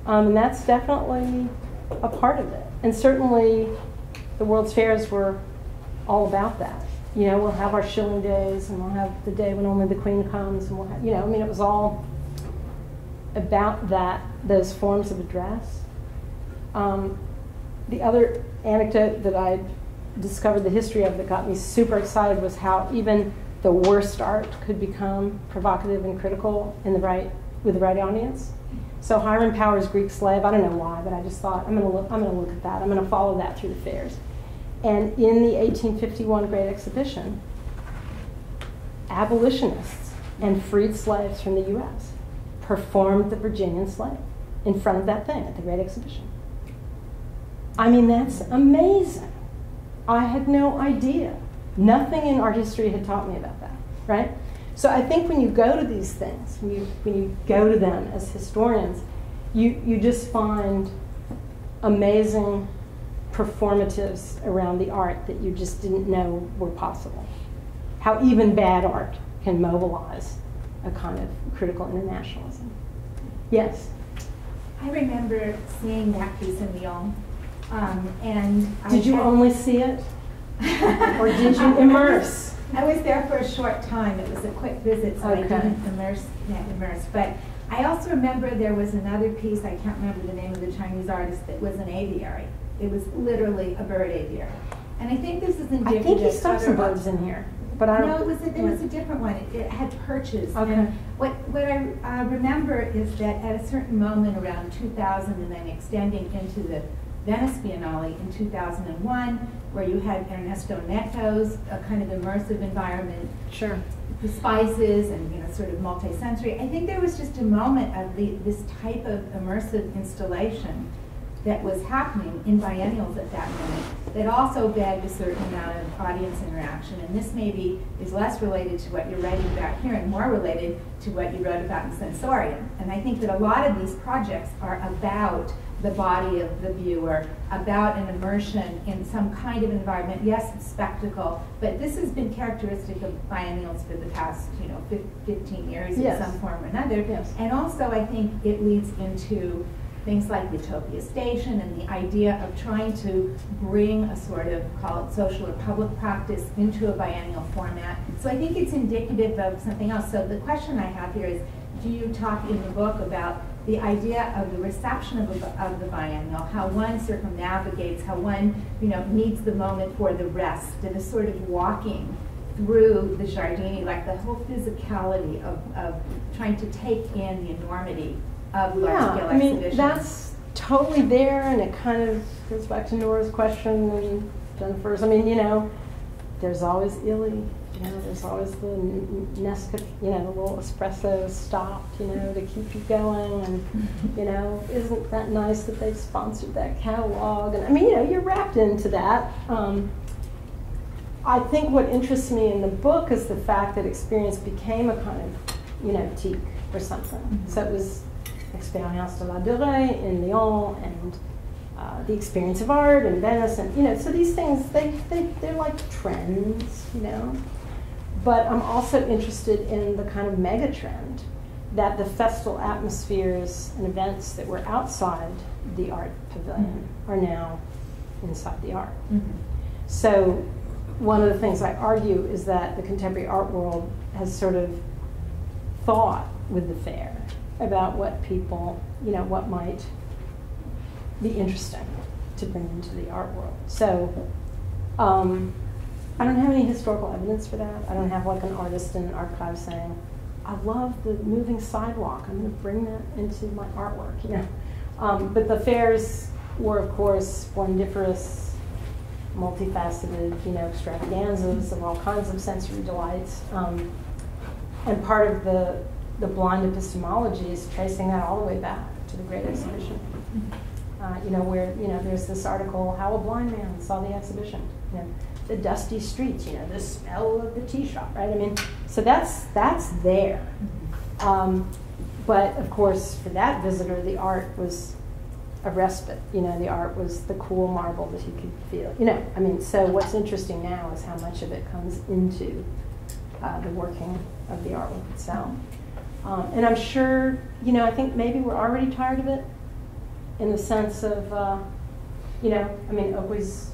Um, and that's definitely a part of it. And certainly, the World's Fairs were all about that. You know, we'll have our shilling days, and we'll have the day when only the Queen comes, and we'll have, you know, I mean, it was all about that, those forms of address. Um, the other anecdote that I discovered the history of that got me super excited was how even the worst art could become provocative and critical in the right with the right audience. So Hiram Powers' Greek Slave, I don't know why, but I just thought I'm going to look. I'm going to look at that. I'm going to follow that through the fairs. And in the 1851 Great Exhibition, abolitionists and freed slaves from the U.S. performed the Virginian slave in front of that thing at the Great Exhibition. I mean, that's amazing. I had no idea. Nothing in art history had taught me about that, right? So I think when you go to these things, when you, when you go to them as historians, you, you just find amazing performatives around the art that you just didn't know were possible. How even bad art can mobilize a kind of critical internationalism. Yes. I remember seeing that piece in Lyon, um, and I Did you had- only see it? Or did you immerse? I was there for a short time. It was a quick visit, so I didn't immerse, not immerse. But I also remember there was another piece. I can't remember the name of the Chinese artist that was an aviary. It was literally a bird aviary, and I think this is indicative. I think he stuck some birds in here, but I don't. No, it was, a- it was a different one. It, it had perches. Okay. And what, what I uh, remember is that at a certain moment around 2000 and then extending into the Venice Biennale in 2001, where you had Ernesto Neto's a kind of immersive environment, Sure. the spices and, you know, sort of multi-sensory. I think there was just a moment of the, this type of immersive installation that was happening in biennials at that moment that also begged a certain amount of audience interaction. And this maybe is less related to what you're writing about here and more related to what you wrote about in Sensorium. And I think that a lot of these projects are about the body of the viewer, about an immersion in some kind of environment. Yes, it's spectacle, but this has been characteristic of biennials for the past, you know, 15 years Yes. in some form or another. Yes. And also, I think it leads into things like Utopia Station and the idea of trying to bring a sort of, call it social or public practice into a biennial format. So I think it's indicative of something else. So the question I have here is, do you talk in the book about the idea of the reception of, a, of the biennial, how one circumnavigates, how one, you know, needs the moment for the rest, and the sort of walking through the Giardini, like the whole physicality of, of trying to take in the enormity of large Yeah, scale I mean, exhibitions. that's totally there, and it kind of goes back to Nora's question and Jennifer's. I mean, you know, there's always Illy, you know, there's always the N- N- Nescafe, you know, the little espresso stopped, you know, to keep you going, and you know, isn't that nice that they've sponsored that catalog? And I mean, you know, you're wrapped into that. Um, I think what interests me in the book is the fact that experience became a kind of, you know, tique or something. Mhm. So it was Expérience de la Durée in Lyon and the experience of art in Venice, and you know, so these things they, they they're like trends, you know. But I'm also interested in the kind of mega trend that the festal atmospheres and events that were outside the art pavilion are now inside the art. Mhm. So, one of the things I argue is that the contemporary art world has sort of thought with the fair about what people, you know, what might be interesting to bring into the art world. So, um, I don't have any historical evidence for that. I don't have like an artist in an archive saying, I love the moving sidewalk. I'm going to bring that into my artwork, you know. Um, but the fairs were, of course, splendiferous, multifaceted, you know, extravaganzas of all kinds of sensory delights. Um, and part of the, the blind epistemology is tracing that all the way back to the Great Exhibition. Uh, you know, where, you know, there's this article, How a Blind Man Saw the Exhibition. You know, the dusty streets, you know, the smell of the tea shop, right? I mean, so that's, that's there. Um, but of course, for that visitor, the art was a respite. You know, the art was the cool marble that he could feel. You know, I mean, so what's interesting now is how much of it comes into uh, the working of the artwork itself. Um, and I'm sure, you know, I think maybe we're already tired of it in the sense of, uh, you know, I mean, Okwui's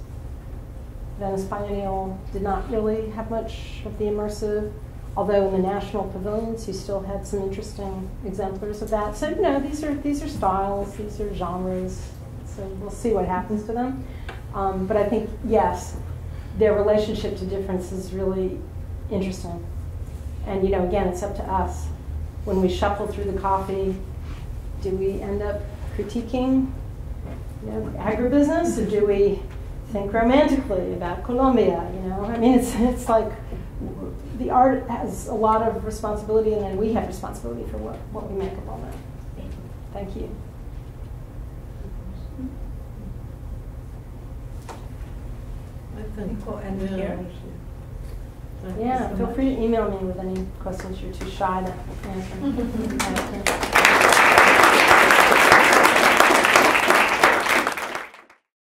Venice Biennial did not really have much of the immersive, although in the national pavilions he still had some interesting exemplars of that. So, you know, these are, these are styles, these are genres, so we'll see what happens to them. Um, but I think, yes, their relationship to difference is really interesting. And, you know, again, it's up to us. When we shuffle through the coffee, do we end up critiquing you know, agribusiness, or do we think romantically about Colombia? You know, I mean, it's it's like the art has a lot of responsibility, and then we have responsibility for what what we make of all that. Thank you. I think we'll end here. Yeah, feel free to email me with any questions you're too shy to answer.